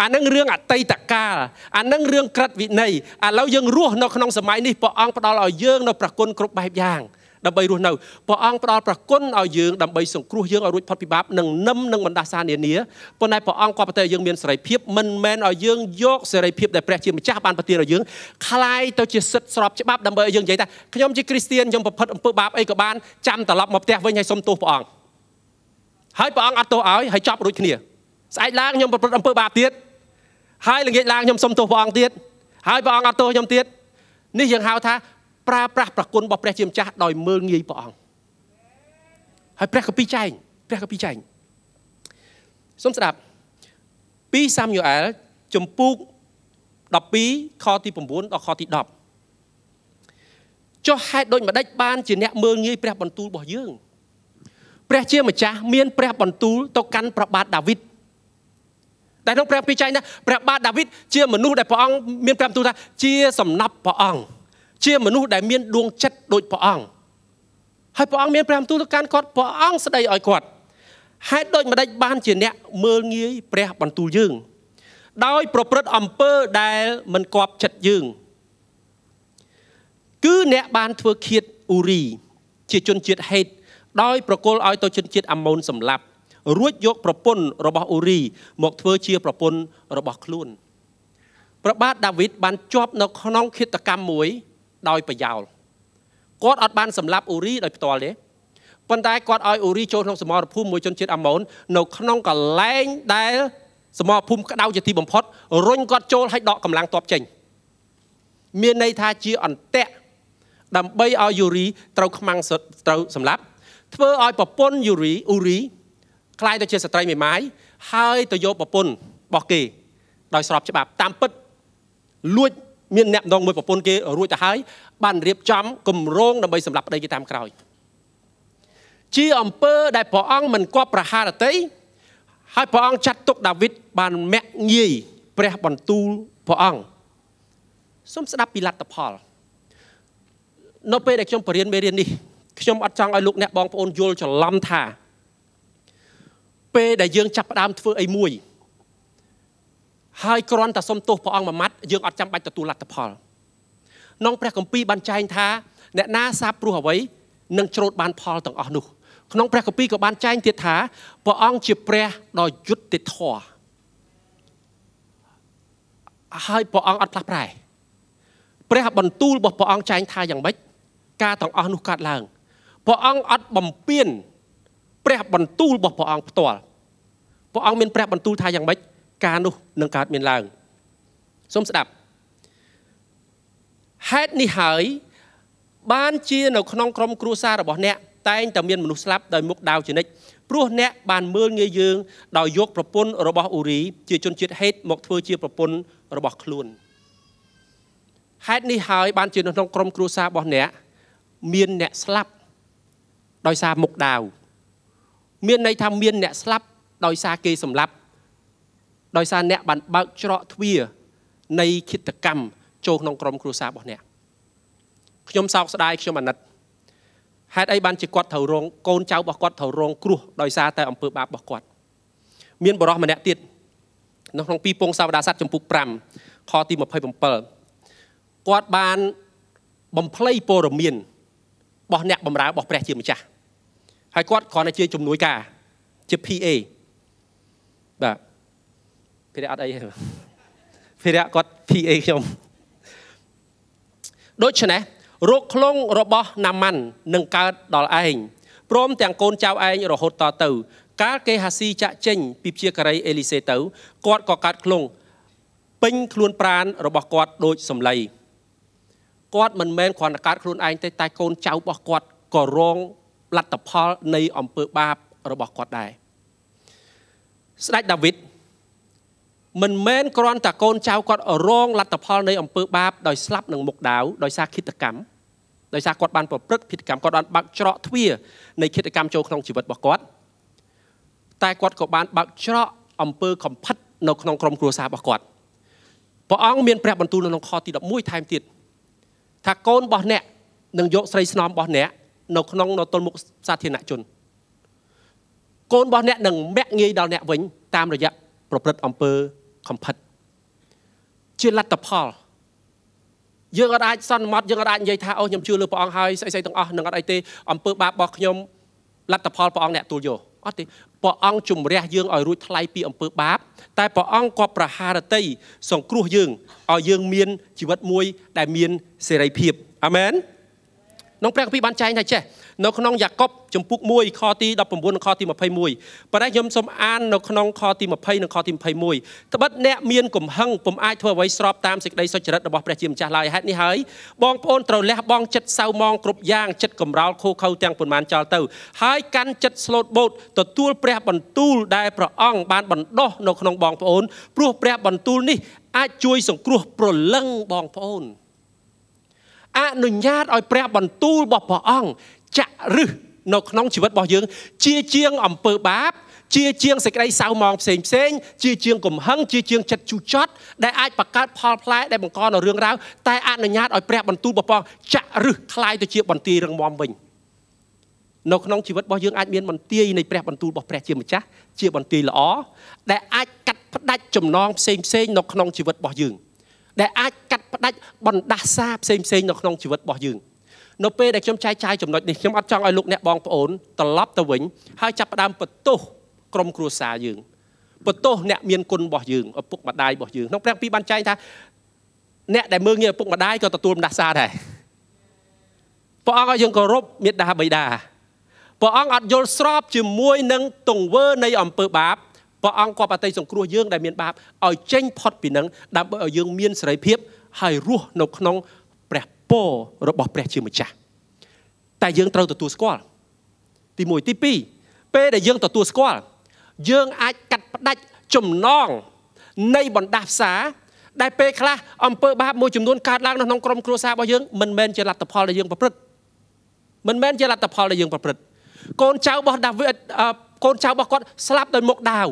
អានឹងរឿងអតីតកាលអានឹងរឿងក្រិតវិន័យឥឡូវយើងរស់នៅក្នុងសម័យនេះព្រះអង្គផ្ដល់ឲ្យយើងនៅប្រគុណគ្រប់បែបយ៉ាង ដើម្បីរស់នៅព្រះអង្គផ្ដល់ប្រគុណឲ្យយើងដើម្បីសង្គ្រោះយើងឲ្យរួចផុតពីបាបនិងនឹមនឹងបណ្ដាសានានាប៉ុន្តែព្រះអង្គក៏ប្រទែយើងមានសេរីភាពមិនមែនឲ្យយើងយកសេរីភាពដែលព្រះជាម្ចាស់បានប្រទានឲ្យយើងคล้ายទៅជាសិទ្ធិស្របច្បាប់ដើម្បីឲ្យយើងនិយាយថាខ្ញុំជាគ្រីស្ទៀនខ្ញុំប្រព្រឹត្តអំពើបាបអីក៏បានចាំត្រឡប់មកផ្ទះវិញហើយសុំទោសព្រះអង្គហើយព្រះអង្គអត់ទោសឲ្យហើយចប់រួចគ្នាស្អែកឡើងខ្ញុំប្រព្រឹត្តអំពើបាបទៀតហើយល្ងាចឡើងខ្ញុំសុំទោសព្រះអង្គទៀតហើយព្រះអង្គអត់ទោសខ្ញុំទៀតនេះយើងហៅថា ប្រើប្រាស់ប្រគុណរបស់ព្រះជាម្ចាស់ដោយមើលងាយព្រះអង្គហើយព្រះកពីចែងព្រះកពីចែងសូមស្ដាប់2សាមយូអែលជំពូក12ខទី9ដល់ខទី10ចុះហេតុដូចម្ដេចបានជាអ្នកមើលងាយព្រះបន្ទូលរបស់យើងព្រះជាម្ចាស់មានព្រះបន្ទូលទៅកាន់ព្រះបាទដាវីតតែក្នុងព្រះពីចែងថាព្រះបាទដាវីតជាមនុស្សដែលព្រះអង្គមានព្រះបន្ទូលថាជាសំណប់ព្រះអង្គ ជាមនុស្សដែលមានដួងចិត្តដូចព្រះអង្គហើយព្រះអង្គមានព្រះបន្ទូលទៅកាន់គាត់ព្រះអង្គស្ដីឲ្យគាត់ហេតុដូចម្ដេចបានជាអ្នកមើលងាយព្រះបន្ទូលយើង ដោយ ប្រព្រឹត្តអំពើដែលមិនគប់ចិត្តយើង គឺអ្នកបានធ្វើឃាតអ៊ូរីជាជនជាតិហេតដោយប្រគល់ឲ្យទៅជនជាតិអាម៉ូនសម្លាប់រួចយកប្រពន្ធរបស់អ៊ូរីមកធ្វើជាប្រពន្ធរបស់ខ្លួនព្រះបាទដាវីតបានជាប់នៅក្នុងឃាតកម្មមួយ ដោយប្រយោលគាត់អត់បានសម្លាប់អ៊ូរីដោយផ្ទាល់ទេប៉ុន្តែគាត់ឲ្យអ៊ូរីចូលក្នុងសមរភូមិមួយជនជាតិអាម៉ូននៅក្នុងកលែងដែលសមរភូមិក្តៅជាទីបំផុតរុញគាត់ចូលឲ្យដកកម្លាំងទ័ពចេញមានន័យថាជាអន្តៈដើម្បីឲ្យយូរីត្រូវខ្មាំងត្រូវសម្លាប់ធ្វើឲ្យប្រពន្ធយូរីអ៊ូរីខ្លាយទៅជាស្ត្រីមេម៉ាយហើយទៅយកប្រពន្ធរបស់គេដោយស្របច្បាប់តាមពិតលួច មានអ្នកម្ដងមួយប្រពន្ធគេរួចទៅហើយបានរៀបចំគម្រោងដើម្បីសម្លាប់ប្តីគេតាមក្រោយជាអំពើដែលព្រះអង្គមិនគប់ប្រហារតីហើយព្រះអង្គចាត់ទុកដាវីតបានមាក់ងាយព្រះបន្ទូលព្រះអង្គសូមស្ដាប់ពីលទ្ធផល នៅពេលដែលខ្ញុំបរៀនមេរៀននេះខ្ញុំអត់ចង់ឲ្យលោកអ្នកបងប្អូនយល់ច្រឡំថា ពេលដែលយើងចាប់ផ្ដើមធ្វើអីមួយ ហើយគ្រាន់តែសុំទោសព្រះអង្គមួយម៉ាត់យើងអត់ចាំបាច់ទទួលលទ្ធផលក្នុងព្រះគម្ពីរបានចែងថាអ្នកណាសាបព្រោះអ្វីនឹងច្រូតបានផលទាំងអស់នោះក្នុងព្រះគម្ពីរក៏បានចែងទៀតថាព្រះអង្គជាព្រះដ៏យុត្តិធម៌ហើយព្រះអង្គអត់ផ្លាស់ប្រែព្រះបន្ទូលរបស់ព្រះអង្គចែងថាយ៉ាងម៉េចការទាំងអស់នោះកើតឡើងព្រះអង្គអត់បំពេញព្រះបន្ទូលរបស់ព្រះអង្គផ្ទាល់ព្រះអង្គមានព្រះបន្ទូលថាយ៉ាងម៉េច ការនោះនឹងកើតមានឡើងសូមស្ដាប់ហេតុនេះហើយបានជានៅក្នុងក្រុមគ្រួសាររបស់អ្នកតែងតែមានមនុស្សស្លាប់ដោយមុខដាវជានិច្ចព្រោះអ្នកបានមើលងាយយើងដោយយកប្រពន្ធរបស់អ៊ូរីជាជនជាតិហេតមកធ្វើជាប្រពន្ធរបស់ខ្លួនហេតុនេះហើយបានជានៅក្នុងក្រុមគ្រួសាររបស់អ្នកមានអ្នកស្លាប់ដោយសារមុខដាវមានន័យថាមានអ្នកស្លាប់ដោយសារគេសម្លាប់ ដោយសារអ្នកបានបើកច្រកទ្វារនៃគិតកម្មចូលក្នុងក្រុមគ្រួសាររបស់អ្នកខ្ញុំសោកស្ដាយខ្ញុំអាណិតហេតុអីបានជាគាត់ត្រូវរងកូនចៅរបស់គាត់ត្រូវរងគ្រោះដោយសារតែអំពើបាបរបស់គាត់មានបរិសម្នាក់ទៀតនៅក្នុងពីពងសាវតាស័តចំពុក5ខទី27គាត់បានបំភ្លៃព័ត៌មានរបស់អ្នកបម្រើរបស់ព្រះជាម្ចាស់ហើយគាត់គ្រាន់តែជាជំនួយការជា PA បាទ ភារៈអត់អីភារៈគាត់ PA ខ្ញុំដូច្នេះរោគខ្លងរបស់ណាម៉ាន់នឹងកើតដល់ឯងព្រមទាំងកូនចៅឯងរហូតតទៅ កាលគេហាស៊ីចាក់ចេញ ពីព្យាការីអេលីសេទៅគាត់ក៏កើតខ្លងពេញខ្លួនប្រានរបស់គាត់ដូចសំឡីគាត់មិនមែនគ្រាន់តែកើតខ្លួនឯងទេតែកូនចៅរបស់គាត់ក៏រងលទ្ធផលនៃអំពើបាបរបស់គាត់ដែរស្ដេចដាវីត មិនមែនគ្រាន់តែកូនចៅគាត់រងលទ្ធផលនៃអំពើបាបដោយស្លាប់នឹងមុខដាវដោយសារគិតកម្មដោយសារគាត់បានប្រព្រឹត្តគិតកម្មគាត់បានបើកច្រកទ្វារនៃគិតកម្មចូលក្នុងជីវិតរបស់គាត់តែគាត់ក៏បានបើកច្រកអំពើកំផិតនៅក្នុងក្រុមគ្រួសាររបស់គាត់ព្រះអង្គមានព្រះបន្ទូលនៅក្នុងខទី11ថែមទៀតថាកូនរបស់អ្នកនឹងយកស្រីស្នំរបស់អ្នកនៅក្នុងនៅទល់មុខសាធារណជន កូនរបស់អ្នកនឹងមាក់ងាយដល់អ្នកវិញតាមរយៈ ប្រព្រឹត្តអំពើកំផិតជាលទ្ធផលយើងអាចសន្មត់យើងអាចនិយាយថាអូខ្ញុំជឿលើព្រះអង្គហើយស្អីស្អីទាំងអស់នឹងអត់អីទេអំពើបាបរបស់ខ្ញុំលទ្ធផលព្រះអង្គអ្នកទូលយកអត់ទេព្រះអង្គជំរះយើងឲ្យរួចថ្លៃពីអំពើបាប តែព្រះអង្គក៏ប្រហារតីសង្គ្រោះយើងឲ្យយើងមានជីវិតមួយដែលមានសេរីភាពអាមែន ក្នុងព្រះគម្ពីរបានចែងថាចេះនៅក្នុងយ៉ាកុបចំពុក1ខទី19និងខទី21ប៉ុន្តែខ្ញុំសូមអាននៅក្នុងខទី20និងខទី21ត្បិតអ្នកមានកំហឹងពុំអាចធ្វើអ្វីស្របតាមសេចក្តីសុចរិតរបស់ព្រះជាម្ចាស់ឡើយហេតុនេះហើយបងប្អូនត្រូវលះបង់ចិត្តសៅមងគ្រប់យ៉ាងចិត្តកំរោលខូខើទាំងប៉ុន្មានចោលទៅហើយកាន់ចិត្តស្លូតបូតទទួលព្រះបន្ទូលដែលព្រះអង្គបានបណ្ដោះនៅក្នុងបងប្អូនព្រោះព្រះបន្ទូលនេះអាចជួយសង្គ្រោះប្រលឹងបងប្អូន អនុញ្ញាតឲ្យព្រះបន្ទូលរបស់ព្រះអង្គចាក់រឹសនៅក្នុងជីវិតរបស់យើង ជាជាងអំពើបាប ជាជាងសេចក្តីសៅមងផ្សេងផ្សេងជាជាងកំហឹងជាជាងចិត្តជូចត់ដែលអាចបង្កើតផលផ្លែដែលបង្កនៅរឿងរ៉ាវតែអនុញ្ញាតឲ្យព្រះបន្ទូលរបស់ព្រះចាក់រឹសคล้ายទៅជាបន្ទាយរឹងមាំវិញនៅក្នុងជីវិតរបស់យើងអាចមានបន្ទាយនៃព្រះបន្ទូលរបស់ព្រះជាម្ចាស់ជាបន្ទាយល្អដែលអាចកាត់ផ្ដាច់ចំណងផ្សេងផ្សេងនៅក្នុងជីវិតរបស់យើង ដែលអាចកាត់ផ្ដាច់បណ្ដាសាផ្សេងផ្សេងនៅក្នុងជីវិតរបស់យើងនៅពេលដែលខ្ញុំចែកចាយចំណុចនេះខ្ញុំអត់ចង់ឲ្យលោកអ្នកបងប្អូនត្រឡប់ទៅវិញហើយចាប់ផ្ដើមបន្ទោសក្រុមគ្រួសារយើងបន្ទោសអ្នកមានគុណរបស់យើងឪពុកម្ដាយរបស់យើងក្នុងព្រះពីបានចែងថាអ្នកដែលមើងងាយឪពុកម្ដាយក៏ទទួលម្ដាសាដែរព្រះអង្គឲ្យយើងគោរពមេត្តាបិតាព្រះអង្គអត់យល់ស្របជាមួយនឹងទង្វើនៃអំពើបាប ព្រះអង្គក៏បតីសង្គ្រោះយើងដែលមានបាបឲ្យចេញផុតពីនឹងដើម្បីឲ្យយើងមានសេរីភាពហើយរស់នៅក្នុងព្រះពររបស់ព្រះជាម្ចាស់តែយើងត្រូវទទួលស្គាល់ទី1ទី2ពេលដែលយើងទទួលស្គាល់យើងអាចកាត់ផ្ដាច់ចំណងនៃបណ្ដាផ្សារដែលពេលខ្លះអំពើបាបមួយចំនួនកើតឡើងនៅក្នុងក្រុមគ្រួសាររបស់យើងមិនមែនជាលទ្ធផលដែលយើងប្រព្រឹត្តមិនមែនជាលទ្ធផលដែលយើងប្រព្រឹត្តកូនចៅរបស់ដាវីតកូនចៅរបស់គាត់ស្លាប់ដោយមុខដាវ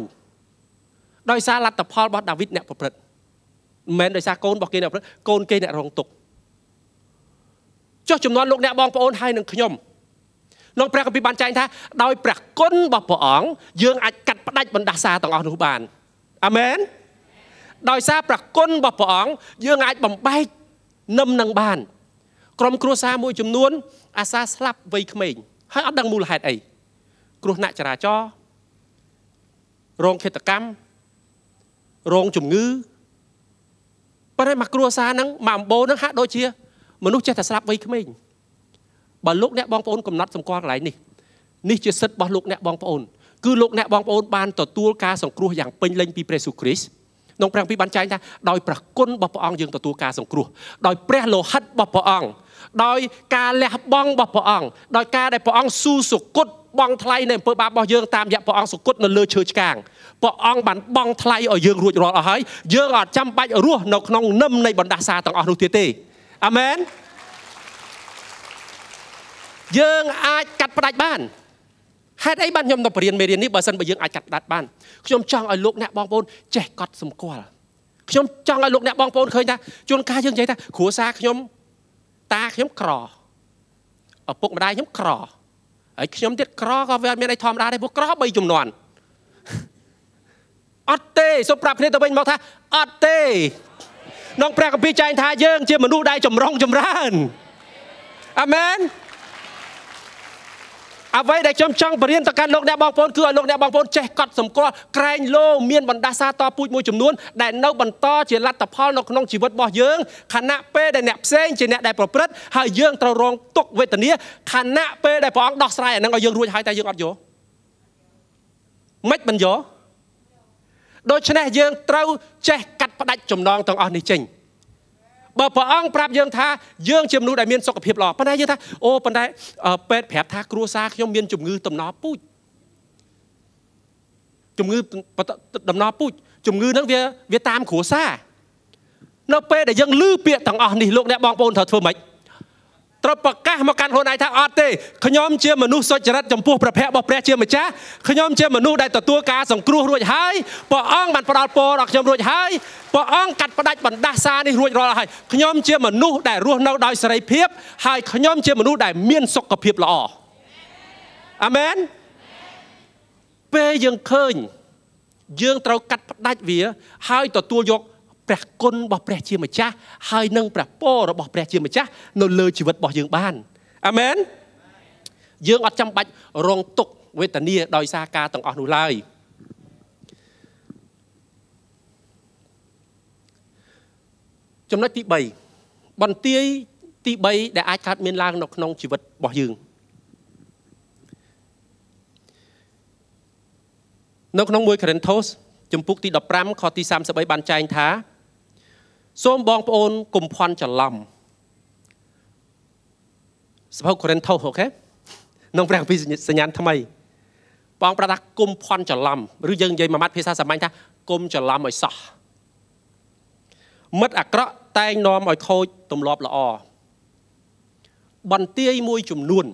ដោយសារលទ្ធផលរបស់ដាវីតអ្នកប្រព្រឹត្តមិនមែនដោយសារកូនរបស់គេអ្នកប្រព្រឹត្តកូនគេអ្នករងទុក្ខចុះចំនួនលោកអ្នកបងប្អូនហើយនឹងខ្ញុំក្នុងព្រះគម្ពីរបានចែងថាដោយព្រះគុណរបស់ព្រះអង្គយើងអាចកាត់ផ្ដាច់បណ្ដាសាទាំងអស់នោះបានអាមែនដោយសារព្រះគុណរបស់ព្រះអង្គយើងអាចបំបែកនឹមនឹងបាន ក្រុមគ្រួសារមួយចំនួន អាសាស្លាប់វ័យក្មេងហើយអត់ដឹងមូលហេតុអីគ្រោះថ្នាក់ចរាចរណ៍រងឃាតកម្ម រងជំងឺប៉ុន្តែមកគ្រួសារហ្នឹងមកអំបូរហ្នឹងហាក់ដូចជា មនុស្សចេះតែស្លាប់វ័យក្មេងបើលោកអ្នកបងប្អូនកំណត់សម្គាល់កន្លែងនេះនេះជាសិទ្ធិរបស់លោកអ្នកបងប្អូនគឺលោកអ្នកបងប្អូនបានទទួលការសង្គ្រោះយ៉ាងពេញលេញពីព្រះយេស៊ូវគ្រីស្ទក្នុងព្រះគម្ពីរបានចែងថាដោយព្រះគុណរបស់ព្រះអង្គយើងទទួលការសង្គ្រោះដោយព្រះលោហិតរបស់ព្រះអង្គដោយការលះបង់របស់ព្រះអង្គដោយការដែលព្រះអង្គស៊ូសុគត បង់ថ្លៃនៅអំពើបាបរបស់យើងតាមរយៈព្រះអង្គសុគតនៅលើឈើឆ្កាងព្រះអង្គបានបង់ថ្លៃឲ្យយើងរួចរាល់អស់ហើយយើងអត់ចាំបាច់រស់នៅក្នុងនឹមនៃបណ្ដាសាទាំងអស់នោះទៀតទេអាមែនយើងអាចកាត់ផ្ដាច់បានហេតុអីបានខ្ញុំទៅបរៀនមេរៀននេះបើសិនបើយើងអាចកាត់ផ្ដាច់បានខ្ញុំចង់ឲ្យលោកអ្នកបងប្អូនចេះកត់សម្គាល់ខ្ញុំចង់ឲ្យលោកអ្នកបងប្អូនឃើញថាជួនកាលយើងនិយាយថាគ្រួសារខ្ញុំតាខ្ញុំក្រឪពុកម្ដាយខ្ញុំក្រ ហើយខ្ញុំទៀតក្រក៏វាមានអីធម្មតាដែរព្រោះក្រ3ចំនួនអត់ទេសូមប្រាប់គ្នាទៅវិញមកថាអត់ទេក្នុងព្រះគម្ពីរចែងថាយើង ជាមនុស្សដែលចម្រុងចម្រើនអាមែន អ្វីដែលខ្ញុំចង់បរៀនទៅកាន់លោកអ្នកបងប្អូនគឺឲ្យលោកអ្នកបងប្អូនចេះកត់សម្គាល់ក្រែងលោមានបណ្ដាសាតពូជមួយចំនួនដែលនៅបន្តជាលទ្ធផលនៅក្នុងជីវិតរបស់យើងខណៈពេលដែលអ្នកផ្សេងជាអ្នកដែលប្រព្រឹត្តហើយយើងត្រូវរងទុក្ខវេទនាខណៈពេលដែលព្រះអង្គដោះស្រាយអានឹងឲ្យយើងរួចហើយតែយើងអត់យកមិនមិនយកដូច្នេះយើងត្រូវចេះកាត់ផ្ដាច់ចំណងទាំងអស់នេះចេញ បើព្រះអង្គប្រាប់យើងថាយើងជាមនុស្សដែលមានសុខភាពល្អប៉ុន្តែយើងថាអូប៉ុន្តែពេទ្យប្រាប់ថាគ្រួសារខ្ញុំមានជំងឺតំណពូជជំងឺតំណពូជជំងឺហ្នឹងវាវាតាមគ្រួសារនៅពេលដែលយើងឮពាក្យទាំងអស់នេះលោកអ្នកបងប្អូនត្រូវធ្វើម៉េច ត្រូវប្រកាសមកកាន់ខ្លួនឯងថាអត់ទេខ្ញុំជាមនុស្សសុចរិតចំពោះព្រះភ័ក្ត្ររបស់ព្រះជាម្ចាស់ខ្ញុំជាមនុស្សដែលទទួលការសង្គ្រោះរួចហើយព្រះអង្គបានផ្ដល់ពរដល់ខ្ញុំរួចហើយព្រះអង្គកាត់ផ្ដាច់បណ្ដាសានេះរួចរាល់ហើយខ្ញុំជាមនុស្សដែលរស់នៅដោយសេរីភាពហើយខ្ញុំជាមនុស្សដែលមានសុខភាពល្អអាមែនពេលយើងឃើញយើងត្រូវកាត់ផ្ដាច់វា ហើយទទួលយក ព្រះគុណរបស់ព្រះជាម្ចាស់ហើយនឹងព្រះពររបស់ព្រះជាម្ចាស់នៅលើជីវិតរបស់យើងបានអាមែនយើងអត់ចាំបាច់រងទុក្ខវេទនាដោយសារការទាំងអស់នោះឡើយចំណុចទី3បន្ទាយទី3ដែលអាចកើតមានឡើងនៅក្នុងជីវិតរបស់យើងនៅក្នុង1 Corinthos ជំពូកទី15ខទី33បានចែងថា សូមបងប្អូនកុំភ័ន្តច្រឡំសភៅកូរិនថូសអូខេក្នុងព្រះគម្ពីរសញ្ញាណថ្មីបងប្រាប់ថាគុំភ័ន្តច្រឡំឬយើងនិយាយមួយម៉ាត់ភាសាសាមញ្ញថាគុំច្រឡំឲ្យសោះមិត្តអាក្រក់តែងនាំឲ្យខូចទម្លាប់ល្អបន្ទាយមួយចំនួន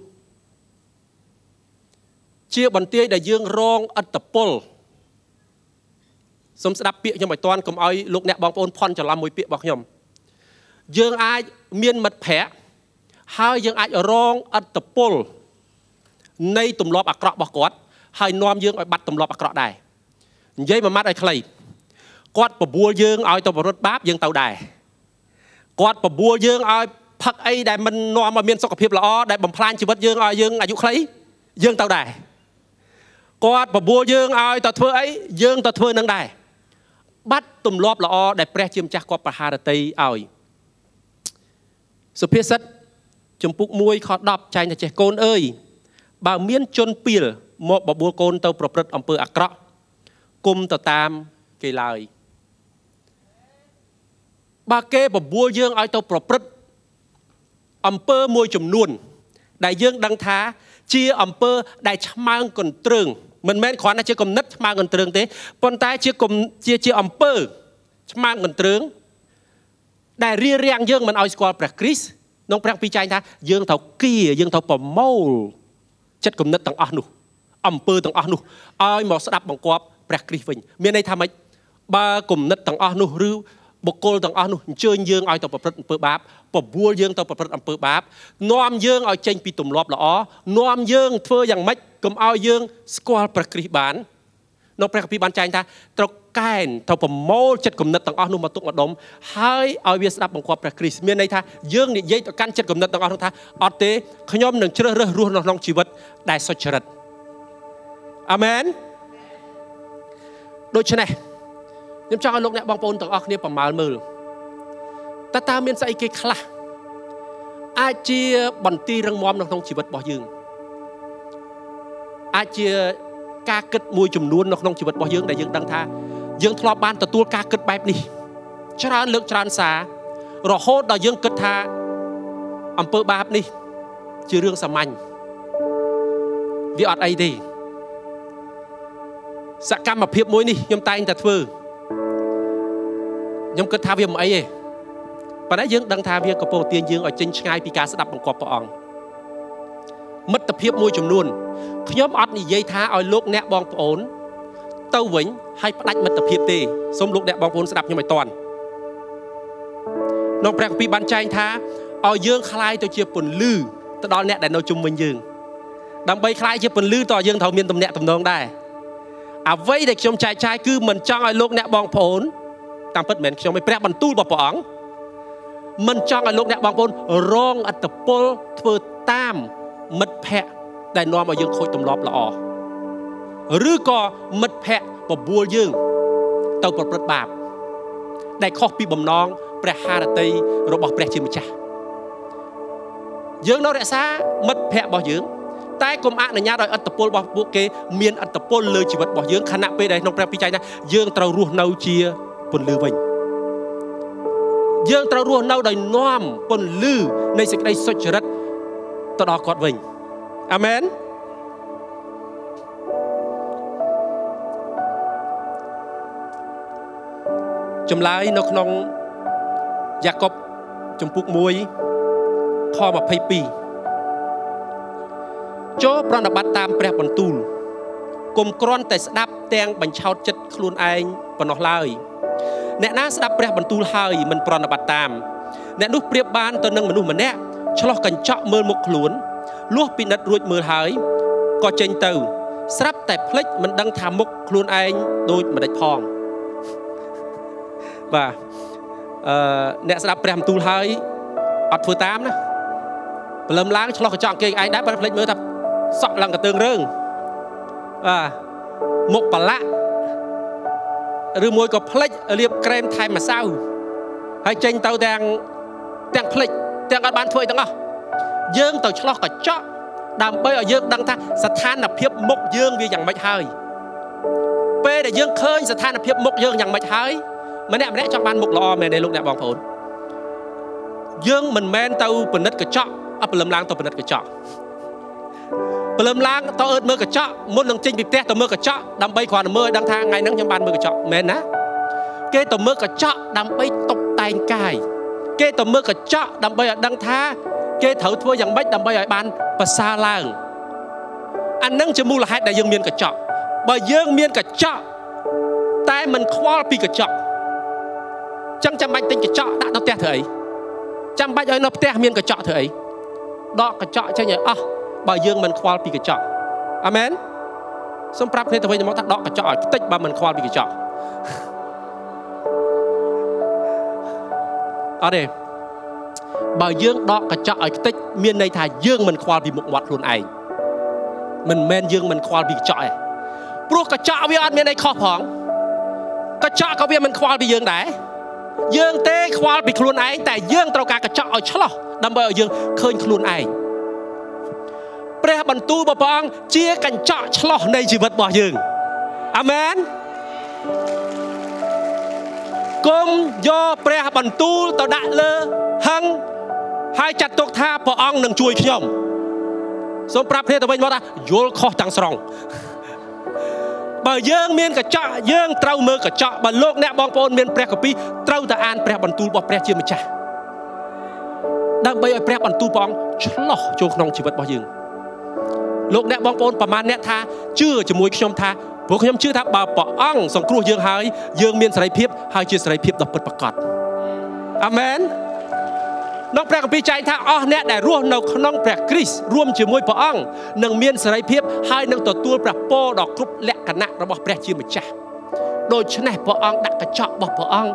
ជាបន្ទាយដែលយើងរងអត្តពល សូមស្ដាប់ពាក្យខ្ញុំឲ្យតាន់កុំឲ្យលោកអ្នកបងប្អូនផន់ច្រឡំមួយពាក្យរបស់ខ្ញុំយើងអាចមានមិត្តភ័ក្តិហើយយើងអាចរងអត្តពលនៃទម្លាប់អាក្រក់របស់គាត់ហើយនាំយើងឲ្យបាត់ទម្លាប់អាក្រក់ដែរនិយាយមួយម៉ាត់ឲ្យខ្លីគាត់បបួលយើងឲ្យទៅប្រព្រឹត្តបាបយើងទៅដែរគាត់បបួលយើងឲ្យផឹកអីដែលមិននាំឲ្យមានសុខភាពល្អដែលបំផ្លាញជីវិតយើងឲ្យយើងអាយុខ្លីយើងទៅដែរគាត់បបួលយើងឲ្យទៅធ្វើអីយើងទៅធ្វើនឹងដែរ បាត់ទម្លាប់ល្អដែលព្រះជាម្ចាស់គាត់ប្រហារតីឲ្យសុភាសិតចំពុក1ខ10ចែងថាចេះកូនអើយបើមានជនពីលមកបបួលកូនទៅប្រព្រឹត្តអំពើអាក្រក់គុំទៅតាមគេឡើយបើគេបបួលយើងឲ្យទៅប្រព្រឹត្តអំពើមួយចំនួន ដែលយើងដឹងថា ជាអំពើដែលឆ្មើងកន្ទ្រើង មិនមែនគ្រាន់តែជាគំនិតឆ្មើងកន្ទ្រើងទេប៉ុន្តែជាជាជាអំពើឆ្មើងកន្ទ្រើងដែលរៀបរៀងយើងមិនឲ្យស្គាល់ព្រះគ្រីស្ទក្នុងព្រះពីចែងថាយើងត្រូវគៀយើងត្រូវប្រមូលចិត្តគំនិតទាំងអស់នោះអំពើទាំងអស់នោះឲ្យមកស្ដាប់បង្គាប់ព្រះគ្រីស្ទវិញមានន័យថាម៉េចបើគំនិតទាំងអស់នោះឬ បុគ្គលទាំងអស់នោះអញ្ជើញយើងឲ្យទៅប្រព្រឹត្តអំពើបាបបបួលយើងទៅប្រព្រឹត្តអំពើបាបនាំយើងឲ្យចេញពីទម្លាប់ល្អនាំយើងធ្វើយ៉ាងម៉េចកុំឲ្យយើងស្គាល់ព្រះគ្រីស្ទបាននៅព្រះគម្ពីរបានចែងថាត្រូវកែនទៅប្រមូលចិត្តគំនិតទាំងអស់នោះមកទុកម្ដុំហើយឲ្យវាស្ដាប់បង្គាប់ព្រះគ្រីស្ទមានន័យថាយើងនិយាយទៅកាន់ចិត្តគំនិតទាំងអស់នោះថាអត់ទេខ្ញុំនឹងជ្រើសរើសរស់នៅក្នុងជីវិតដែលសុចរិតអាមែនដូច្នេះ ខ្ញុំចង់ឲ្យលោកអ្នកបងប្អូនទាំងអស់គ្នាប្រមាលមើលតើតើមានស្អីគេខ្លះអាចជាបន្ទីរឹងមាំនៅក្នុងជីវិតរបស់យើងអាចជាការគិតមួយចំនួននៅក្នុងជីវិតរបស់យើងដែលយើងដឹងថាយើងធ្លាប់បានទទួលការគិតបែបនេះច្រើនលើកច្រើនសាររហូតដល់យើងគិតថាអំពើបាបនេះ ជារឿងសាមញ្ញវាអត់អីទេសកម្មភាពមួយនេះខ្ញុំតែងតែធ្វើ ខ្ញុំគិតថាវាមិនអីទេប៉ុន្តែយើងដឹងថាវាកំពុងទាញយើងឲ្យចេញឆ្ងាយពីការស្ដាប់បង្គាប់ព្រះអង្គ មិត្តភាពមួយចំនួនខ្ញុំអត់និយាយថាឲ្យលោកអ្នកបងប្អូនទៅវិញហើយផ្ដាច់មិត្តភាពទេសូមលោកអ្នកបងប្អូនស្ដាប់ខ្ញុំឲ្យតន់ក្នុងព្រះគម្ពីរបានចែងថាឲ្យយើងคลายទៅជាពន្លឺទៅដល់អ្នកដែលនៅជុំវិញយើងដើម្បីคลายជាពន្លឺតើយើងត្រូវមានទំនាក់ទំនងដែរអ្វីដែលខ្ញុំចែកចាយគឺមិនចង់ឲ្យលោកអ្នកបងប្អូន តាមពិតមិនមែនខ្ញុំទេព្រះបន្ទូលរបស់ព្រះអង្គមិនចង់ឲ្យលោកអ្នកបងប្អូនរងអត្តពលធ្វើតាមមិត្តភ័ក្តិដែលនាំឲ្យយើងខូចទម្លាប់ល្អឬក៏មិត្តភ័ក្តិបបួលយើង ទៅប្រព្រឹត្តបាប ដែលខុសពីបំណងព្រះハរតីរបស់ព្រះជាម្ចាស់យើងនៅរក្សាមិត្តភ័ក្តិរបស់យើងតែកុំអនុញ្ញាតឲ្យអត្តពលរបស់ពួកគេមានអត្តពលលើជីវិតរបស់យើងខណៈពេលដែលក្នុងព្រះពិច័យណាយើងត្រូវរស់នៅជា ពន្លឺវិញយើងត្រូវរស់នៅដោយនាំពន្លឺនៃសេចក្តីសុចរិតទៅដល់គាត់វិញអាមែនចម្លើយនៅក្នុងយ៉ាកុបចំពុក1ខ22ចូលប្រណិប័តតាមព្រះបន្ទូលគុំគ្រាន់តែស្ដាប់ទាំងបញ្ឆោតចិត្តខ្លួនឯងប៉ុណ្ណោះឡើយ អ្នកណាស្ដាប់ព្រះបន្ទូលហើយមិនប្រណិប័តតាមអ្នកនោះប្រៀបបានទៅនឹងមនុស្សម្នាក់ឆ្លោះកញ្ចក់មើលមុខខ្លួនលួសពិនិត្យរួចមើលហើយក៏ចេញទៅ ស្រាប់តែភ្លេចមិនដឹងថាមុខខ្លួនឯងដូចមិនដេចផងបាទអឺអ្នកស្ដាប់ព្រះបន្ទូលហើយអត់ធ្វើតាមណាព្រលឹមឡើងឆ្លោះកញ្ចក់គេឯងដែរបើភ្លេចមើលថាសក់ឡើងកតើងរឿងបាទមុខប្រឡាក់ ឬមួយក៏ផ្លិចលាបក្រែមថែមម្សៅហើយចេញទៅទាំងទាំងផ្លិចទាំងអត់បានធ្វើអីទាំងអស់យើងទៅឆ្លោះកញ្ចក់ដើម្បីឲ្យយើងដឹងថាស្ថានភាពមុខយើងវាយ៉ាងម៉េចហើយពេលដែលយើងឃើញស្ថានភាពមុខយើងយ៉ាងម៉េចហើយម្នាក់ម្នាក់ចង់បានមុខល្អមែនទេលោកអ្នកបងប្អូនយើងមិនមែនទៅពិនិត្យកញ្ចក់អព្រលឹមឡើងទៅពិនិត្យកញ្ចក់ ព្រលឹមឡើងទៅអឺតមើលកញ្ចក់មុននឹងចេញពីផ្ទះទៅមើលកញ្ចក់ដើម្បីគ្រាន់តែមើលឲ្យដឹងថាថ្ងៃហ្នឹងខ្ញុំបានមើលកញ្ចក់មែនណាគេទៅមើលកញ្ចក់ដើម្បីតុបតែងកាយគេទៅមើលកញ្ចក់ដើម្បីឲ្យដឹងថាគេត្រូវធ្វើយ៉ាងម៉េចដើម្បីឲ្យបានប្រសើរឡើងអានឹងជាមូលហេតុដែលយើងមានកញ្ចក់បើយើងមានកញ្ចក់តែមិនខ្វល់ពីកញ្ចក់ចឹងចាំបាច់ទិញកញ្ចក់ដាក់នៅផ្ទះធ្វើអីចាំបាច់ឲ្យនៅផ្ទះមានកញ្ចក់ធ្វើអីដកកញ្ចក់ចេញឲ្យអស់ បើយើងមិនខ្វល់ពីកញ្ចក់អាមែនសូមប្រាប់គ្នាទៅវិញទៅមកថាដកកញ្ចក់ឲ្យខ្ទេចបើមិនខ្វល់ពីកញ្ចក់អត់ទេបើយើងដកកញ្ចក់ឲ្យខ្ទេចមានន័យថាយើងមិនខ្វល់ពីមុខមាត់ខ្លួនឯងមិនមែនយើងមិនខ្វល់ពីកញ្ចក់ទេព្រោះកញ្ចក់វាអត់មានអីខុសផងកញ្ចក់ក៏វាមិនខ្វល់ពីយើងដែរយើងទេខ្វល់ពីខ្លួនឯងតែយើងត្រូវការកញ្ចក់ឲ្យឆ្លោះដើម្បីឲ្យយើងឃើញខ្លួនឯង ព្រះបន្ទូលរបស់ព្រះអង្គជាកញ្ចក់ឆ្លោះនៃជីវិតរបស់យើងអាមែនគុំយកព្រះបន្ទូលទៅដាក់លើហឹងហើយចាត់ទុកថាព្រះអង្គនឹងជួយខ្ញុំសូមប្រាប់គ្នាទៅវិញមកថាយល់ខុសទាំងស្រុងបើយើងមានកញ្ចក់យើងត្រូវមើលកញ្ចក់បើលោកអ្នកបងប្អូនមានព្រះគម្ពីរត្រូវតែអានព្រះបន្ទូលរបស់ព្រះជាម្ចាស់ដើម្បីឲ្យព្រះបន្ទូលព្រះអង្គឆ្លោះចូលក្នុងជីវិតរបស់យើង លោកអ្នកបងប្អូនប្រមាណអ្នកថាជឿជាមួយខ្ញុំថាព្រោះខ្ញុំជឿថាបើព្រះអង្គសង្គ្រោះយើងហើយយើងមានសេរីភាពហើយជាសេរីភាពដ៏ពិតប្រាកដអាមែននៅព្រះគម្ពីរចែងថាអស់អ្នកដែលរស់នៅក្នុងព្រះគ្រីស្ទរួមជាមួយព្រះអង្គនឹងមានសេរីភាពហើយនឹងទទួលព្រះពរដ៏គ្រប់លក្ខណៈរបស់ព្រះជាម្ចាស់ដូច្នេះព្រះអង្គដាក់កញ្ចក់របស់ព្រះអង្គ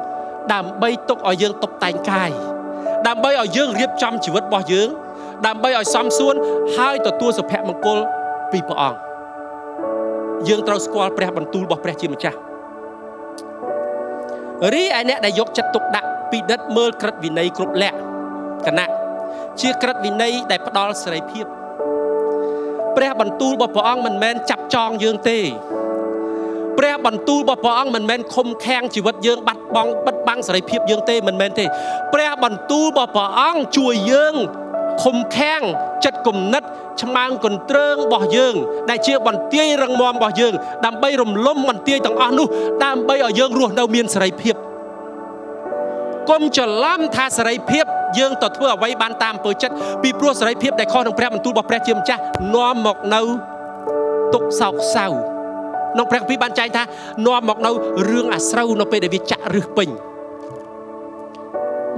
ដើម្បីទុកឲ្យយើងតុបតែងកាយដើម្បីឲ្យយើងរៀបចំជីវិតរបស់យើង ដើម្បីឲ្យសំសួនហើយទទួលសុភមង្គលពីព្រះអង្គយើងត្រូវស្គាល់ព្រះបន្ទូលរបស់ព្រះជាម្ចាស់រីឯអ្នកដែលយកចិត្តទុកដាក់ពិនិត្យមើលក្រឹតវិន័យគ្រប់លក្ខគណៈជាក្រឹតវិន័យដែលផ្ដល់សេរីភាពព្រះបន្ទូលរបស់ព្រះអង្គមិនមែនចាប់ចងយើងទេព្រះបន្ទូលរបស់ព្រះអង្គមិនមែនខំខាំងជីវិតយើងបាត់បង់បិទបាំងសេរីភាពយើងទេមិនមែនទេ ព្រះបន្ទូលរបស់ព្រះអង្គជួយយើង ខំខាំងចិត្តគំនិតឆ្មាំងកន្ទ្រើងរបស់យើង ដែលជាបន្ទាយរឹងមាំរបស់យើង ដើម្បីរំលំបន្ទាយទាំងអស់នោះដើម្បីឲ្យយើងរស់នៅមានសេរីភាពកុំច្រឡំថាសេរីភាពយើងទៅធ្វើអ្វីបានតាមអំពើចិត្តពីព្រោះសេរីភាពដែលខុសនឹងព្រះបន្ទូលរបស់ព្រះជាម្ចាស់នាំមកនៅទុកសោកសៅក្នុងព្រះគម្ពីរបានចែងថានាំមកនៅរឿងអាស្រូវនៅពេលដែលវាចាក់រឹសពេញ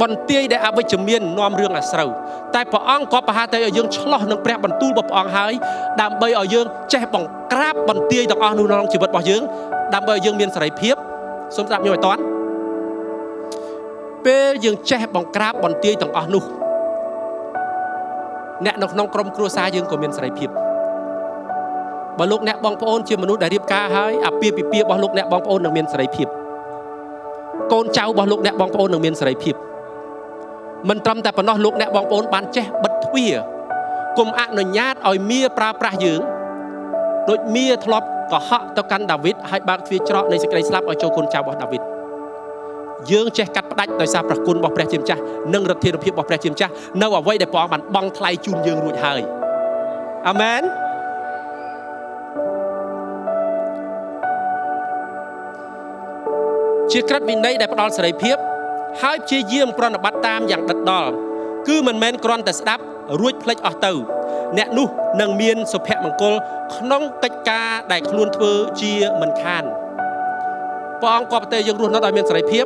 បន្ទាយដែលអវិជ្ជមាននាំរឿងអាស្រូវតែព្រះអង្គក៏ប្រហាទៅឲ្យយើងឆ្លោះនឹងព្រះបន្ទូលរបស់ព្រះអង្គហើយដើម្បីឲ្យយើងចេះបង្ក្រាបបន្ទាយទាំងអស់នោះក្នុងជីវិតរបស់យើងដើម្បីឲ្យយើងមានសេរីភាពសូមស្ដាប់ខ្ញុំឲ្យតាន់ពេលយើងចេះបង្ក្រាបបន្ទាយទាំងអស់នោះអ្នកនៅក្នុងក្រុមគ្រួសារយើងក៏មានសេរីភាពបើលោកអ្នកបងប្អូនជាមនុស្សដែលរៀបការហើយអាពាហ៍ពិពាហ៍របស់លោកអ្នកបងប្អូននឹងមានសេរីភាពកូនចៅរបស់លោកអ្នកបងប្អូននឹងមានសេរីភាព មិនត្រឹមតែប៉ុណ្ណោះលោកអ្នកបងប្អូនបានចេះបិទទ្វារគុំអនុញ្ញាតឲ្យមៀប្រើប្រាស់យើងដូចមៀធ្លាប់កុហកទៅកាន់ដាវីតហើយបើកទ្វារច្រកនៃសេចក្តីស្លាប់ឲ្យចូលកូនចៅរបស់ដាវីតយើងចេះកាត់ផ្ដាច់ដោយសារព្រះគុណរបស់ព្រះជាម្ចាស់និងឫទ្ធានុភាពរបស់ព្រះជាម្ចាស់នៅអ្វីដែលព្រះអង្គបានបង់ថ្លៃជូនយើងរួចហើយអាមែនជាក្រិតវិន័យដែលផ្ដល់សេរីភាព ហើយព្យាយាមប្រណិប័តតាមយ៉ាងដិតដល់គឺមិនមែនគ្រាន់តែស្ដាប់រួចភ្លេចអស់ទៅ អ្នកនោះនឹងមានសុភមង្គល ក្នុងកិច្ចការដែលខ្លួនធ្វើជាមិនខានព្រះអង្គក៏ប្រទានយើងរស់នៅដោយមានសេរីភាព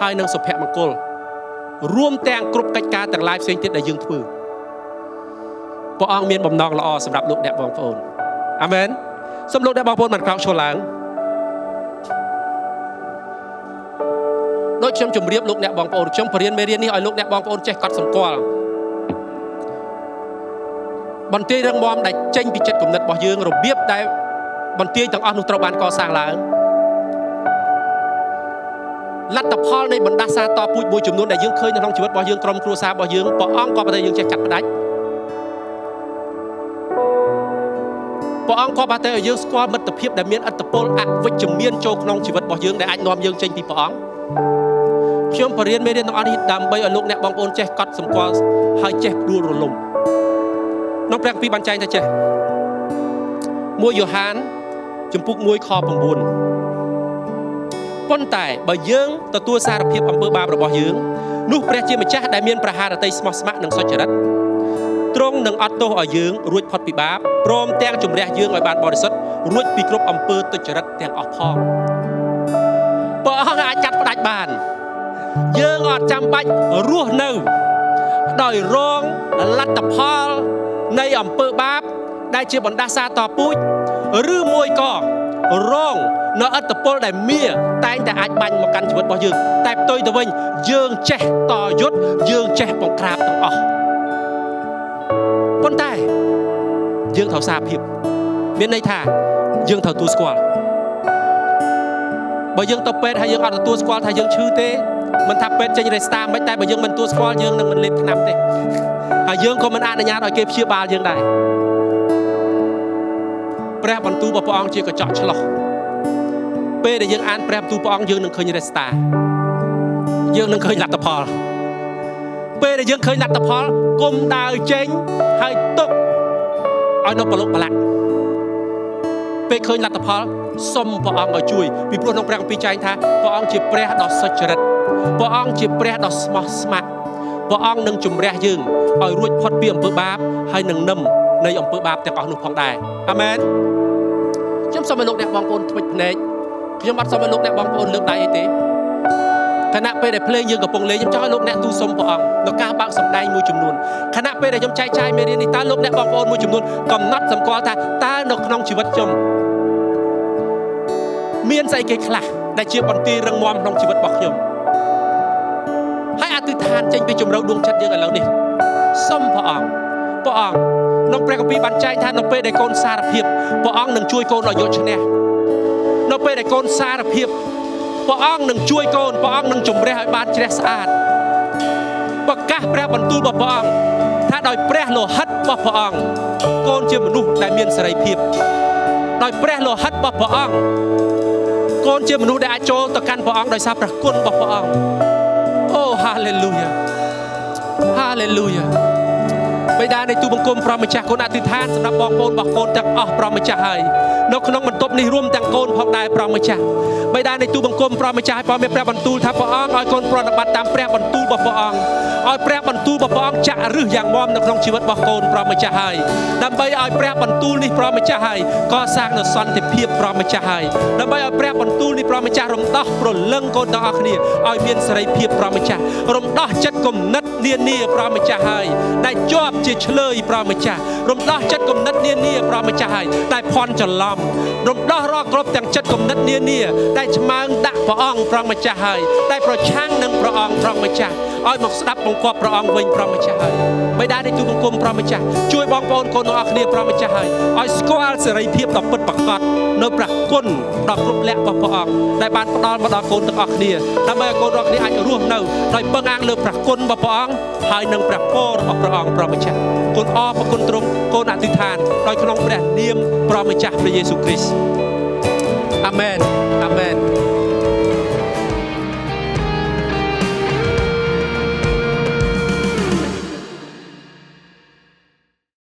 ហើយនឹងសុភមង្គលរួមទាំងគ្រប់កិច្ចការទាំងឡាយផ្សេងទៀតដែលយើងធ្វើព្រះអង្គមានបំណងល្អសម្រាប់លោកអ្នកបងប្អូនអាមែនសូមលោកអ្នកបងប្អូនបានក្រោកឈរឡើង ដូចខ្ញុំជម្រាបលោកអ្នកបងប្អូនខ្ញុំបរៀនមេរៀននេះឲ្យលោកអ្នកបងប្អូនចេះកត់សម្គាល់បន្ទាយរឹងមាំដែលចេញពីចិត្តគំនិតរបស់យើងរបៀបដែលបន្ទាយទាំងអស់នោះត្រូវបានកសាងឡើងលទ្ធផលនៃបណ្ដាសាតពូជមួយចំនួនដែលយើងឃើញនៅក្នុងជីវិតរបស់យើងក្រុមគ្រួសាររបស់យើងព្រះអង្គក៏ប្រតែយើងចេះកាត់ផ្ដាច់ព្រះអង្គក៏ប្រតែឲ្យយើងស្គាល់មិត្តភាពដែលមានអត្តពលអវិជ្ជមានចូលក្នុងជីវិតរបស់យើងដែលអាចនាំយើងចេញពីព្រះអង្គ ខ្ញុំបរៀនមេរៀនទាំងអស់នេះដើម្បីឲ្យលោកអ្នកបងប្អូនចេះកត់សម្គាល់ហើយចេះផ្ដួលរលំក្នុងព្រះគម្ពីរបានចែងថាចេះមួយយ៉ូហានជំពូក1ខ9ប៉ុន្តែបើយើងទទួលសារភាពអំពើបាបរបស់យើងនោះព្រះជាម្ចាស់ដែលមានប្រហារតីស្មោះស្ម័គ្រនិងសុចរិតទ្រង់នឹងអត់ទោសឲ្យយើងរួចផុតពីបាបព្រមទាំងជំរះយើងឲ្យបានបរិសុទ្ធរួចពីគ្រប់អំពើទុច្ចរិតទាំងអស់ផងព្រះអង្គអាចកាត់ផ្ដាច់បាន យើងអត់ចាំបាច់រស់នៅ ដោយរងលទ្ធផលនៃអំពើបាប ដែលជាបណ្ដាសាតពូជឬមួយក៏រងនៅអត្តពលដែលមាតែងតែអាចបាញ់មកកាន់ជីវិតរបស់យើង តែផ្ទុយទៅវិញ យើងចេះតយុទ្ធយើងចេះបង្ក្រាបទាំងអស់ប៉ុន្តែយើងត្រូវសារភាព មានន័យថាយើងត្រូវទទួលស្គាល់បើយើងទៅពេទ្យហើយយើងអត់ទទួលស្គាល់ថាយើងឈឺទេ មិនថាពេទ្យចេញរេស្តាមិនតែបើយើងមិនទទួលស្គាល់យើងនឹងមិនលេបថ្នាំទេហើយយើងក៏មិនអនុញ្ញាតឲ្យគេព្យាបាលយើងដែរព្រះបន្ទូលរបស់ព្រះអង្គជាកញ្ចក់ឆ្លោះពេលដែលយើងអានព្រះបន្ទូលព្រះអង្គយើងនឹងឃើញរេស្តាយើងនឹងឃើញលទ្ធផល ពេលដែលយើងឃើញលទ្ធផលគុំដើរចេញហើយទុកឲ្យនៅប្រឡុកប្រឡាក់ពេលឃើញលទ្ធផលសុំព្រះអង្គឲ្យជួយពីព្រោះក្នុងព្រះគម្ពីរចែងថាព្រះអង្គជាព្រះដ៏សុចរិត ព្រះអង្គជាព្រះដ៏ស្មោះស្ម័គ្រព្រះអង្គនឹងជំរះយើងឲ្យរួចផុតពីអំពើបាបហើយនឹងនឹមនៃអំពើបាបទាំងអស់នោះផងដែរអាមែនខ្ញុំសូមឲ្យលោកអ្នកបងប្អូនថ្មិចភ្នែកខ្ញុំអត់សូមឲ្យលោកអ្នកបងប្អូនលើកដៃអីទេខណៈពេលដែលភ្លេងយើងកំពុងលេងខ្ញុំចង់ឲ្យលោកអ្នកទូសុំព្រះអង្គនៅការបើកសម្ដែងមួយចំនួនខណៈពេលដែលខ្ញុំចែកចាយមេរៀននេះតើលោកអ្នកបងប្អូនមួយចំនួនកំណត់សម្គាល់ថាតើនៅក្នុងជីវិតខ្ញុំមានស្អីគេខ្លះដែលជាបន្ទាយរឹងមាំក្នុងជីវិតរបស់ខ្ញុំ ហើយអធិដ្ឋានចេញពីជំរៅដួងចិត្តយើងឥឡូវនេះសុំព្រះអង្គព្រះអង្គក្នុងព្រះគម្ពីរបានចែងថានៅពេលដែលកូនសារភាពព្រះអង្គនឹងជួយកូនឲ្យយកឈ្នះនៅពេលដែលកូនសារភាពព្រះអង្គនឹងជួយកូនព្រះអង្គនឹងជំរះឲ្យបានជ្រះស្អាតប្រកាសព្រះបន្ទូលរបស់ព្រះអង្គថាដោយព្រះលោហិតរបស់ព្រះអង្គកូនជាមនុស្សដែលមានសេរីភាពដោយព្រះលោហិតរបស់ព្រះអង្គកូនជាមនុស្សដែលអាចចូលទៅកាន់ព្រះអង្គដោយសារព្រះគុណរបស់ព្រះអង្គ អូ hallelujah. Hallelujah បិតានៃទូបង្គំព្រះម្ចាស់គុណអធិដ្ឋានសម្រាប់បងប្អូនរបស់កូនទាំងអស់ព្រះម្ចាស់ហើយនៅក្នុងបន្ទប់នេះរួមទាំងកូនផងដែរព្រះម្ចាស់បិតានៃទូបង្គំព្រះម្ចាស់ឲ្យព្រះមានព្រះបន្ទូលថាព្រះអង្គឲ្យកូនប្រណិប័តតាមព្រះបន្ទូលរបស់ព្រះអង្គឲ្យព្រះបន្ទូលរបស់ព្រះអង្គចាក់រឹសយ៉ាងមាំនៅក្នុងជីវិតរបស់កូនព្រះម្ចាស់ហើយដើម្បីឲ្យព្រះបន្ទូលនេះព្រះម្ចាស់ហើយកសាងនូវសន្តិភាពព្រះម្ចាស់ហើយដើម្បីឲ្យព្រះបន្ទូលនេះព្រះម្ចាស់រំដោះប្រលឹងកូនទាំងអស់គ្នាឲ្យមានសេរីភាពព្រះម្ចាស់រំដោះចិត្តគំនិតនានាព្រះម្ចាស់ហើយដែលជាប់ជាឆ្លើយព្រះម្ចាស់រំដោះចិត្តគំនិតនានាព្រះម្ចាស់ហើយដែលភ័ន្តច្រឡំរំដោះរាល់គ្រប់ទាំងចិត្តគំនិតនានាដែលឆ្មើងដាក់ព្រះអង្គព្រះម្ចាស់ហើយដែលប្រឆាំងនឹងព្រះអង្គព្រះម្ចាស់ឲ្យមកស្ដាប់បង្គាប់ព្រះអង្គវិញព្រះម្ចាស់ហើយ បិតានៃទូបង្គំព្រះម្ចាស់ជួយបងប្អូនកូនទាំងអស់គ្នាព្រះម្ចាស់ហើយឲ្យស្គាល់សេរីភាពដ៏ពិតប្រាកដនៅព្រះគុណដ៏គ្រប់លក្ខរបស់ព្រះអង្គដែលបានផ្ដល់មកដល់កូនទាំងអស់គ្នាដើម្បីឲ្យកូនទាំងអស់គ្នាអាចរស់នៅដោយពឹងអាងលើព្រះគុណរបស់ព្រះអង្គហើយនឹងព្រះពររបស់ព្រះអង្គព្រះម្ចាស់គុណអរគុណទ្រង់កូនអធិដ្ឋានដោយក្នុងព្រះនាមព្រះម្ចាស់ព្រះយេស៊ូវគ្រីស្ទអាមែនអាមែន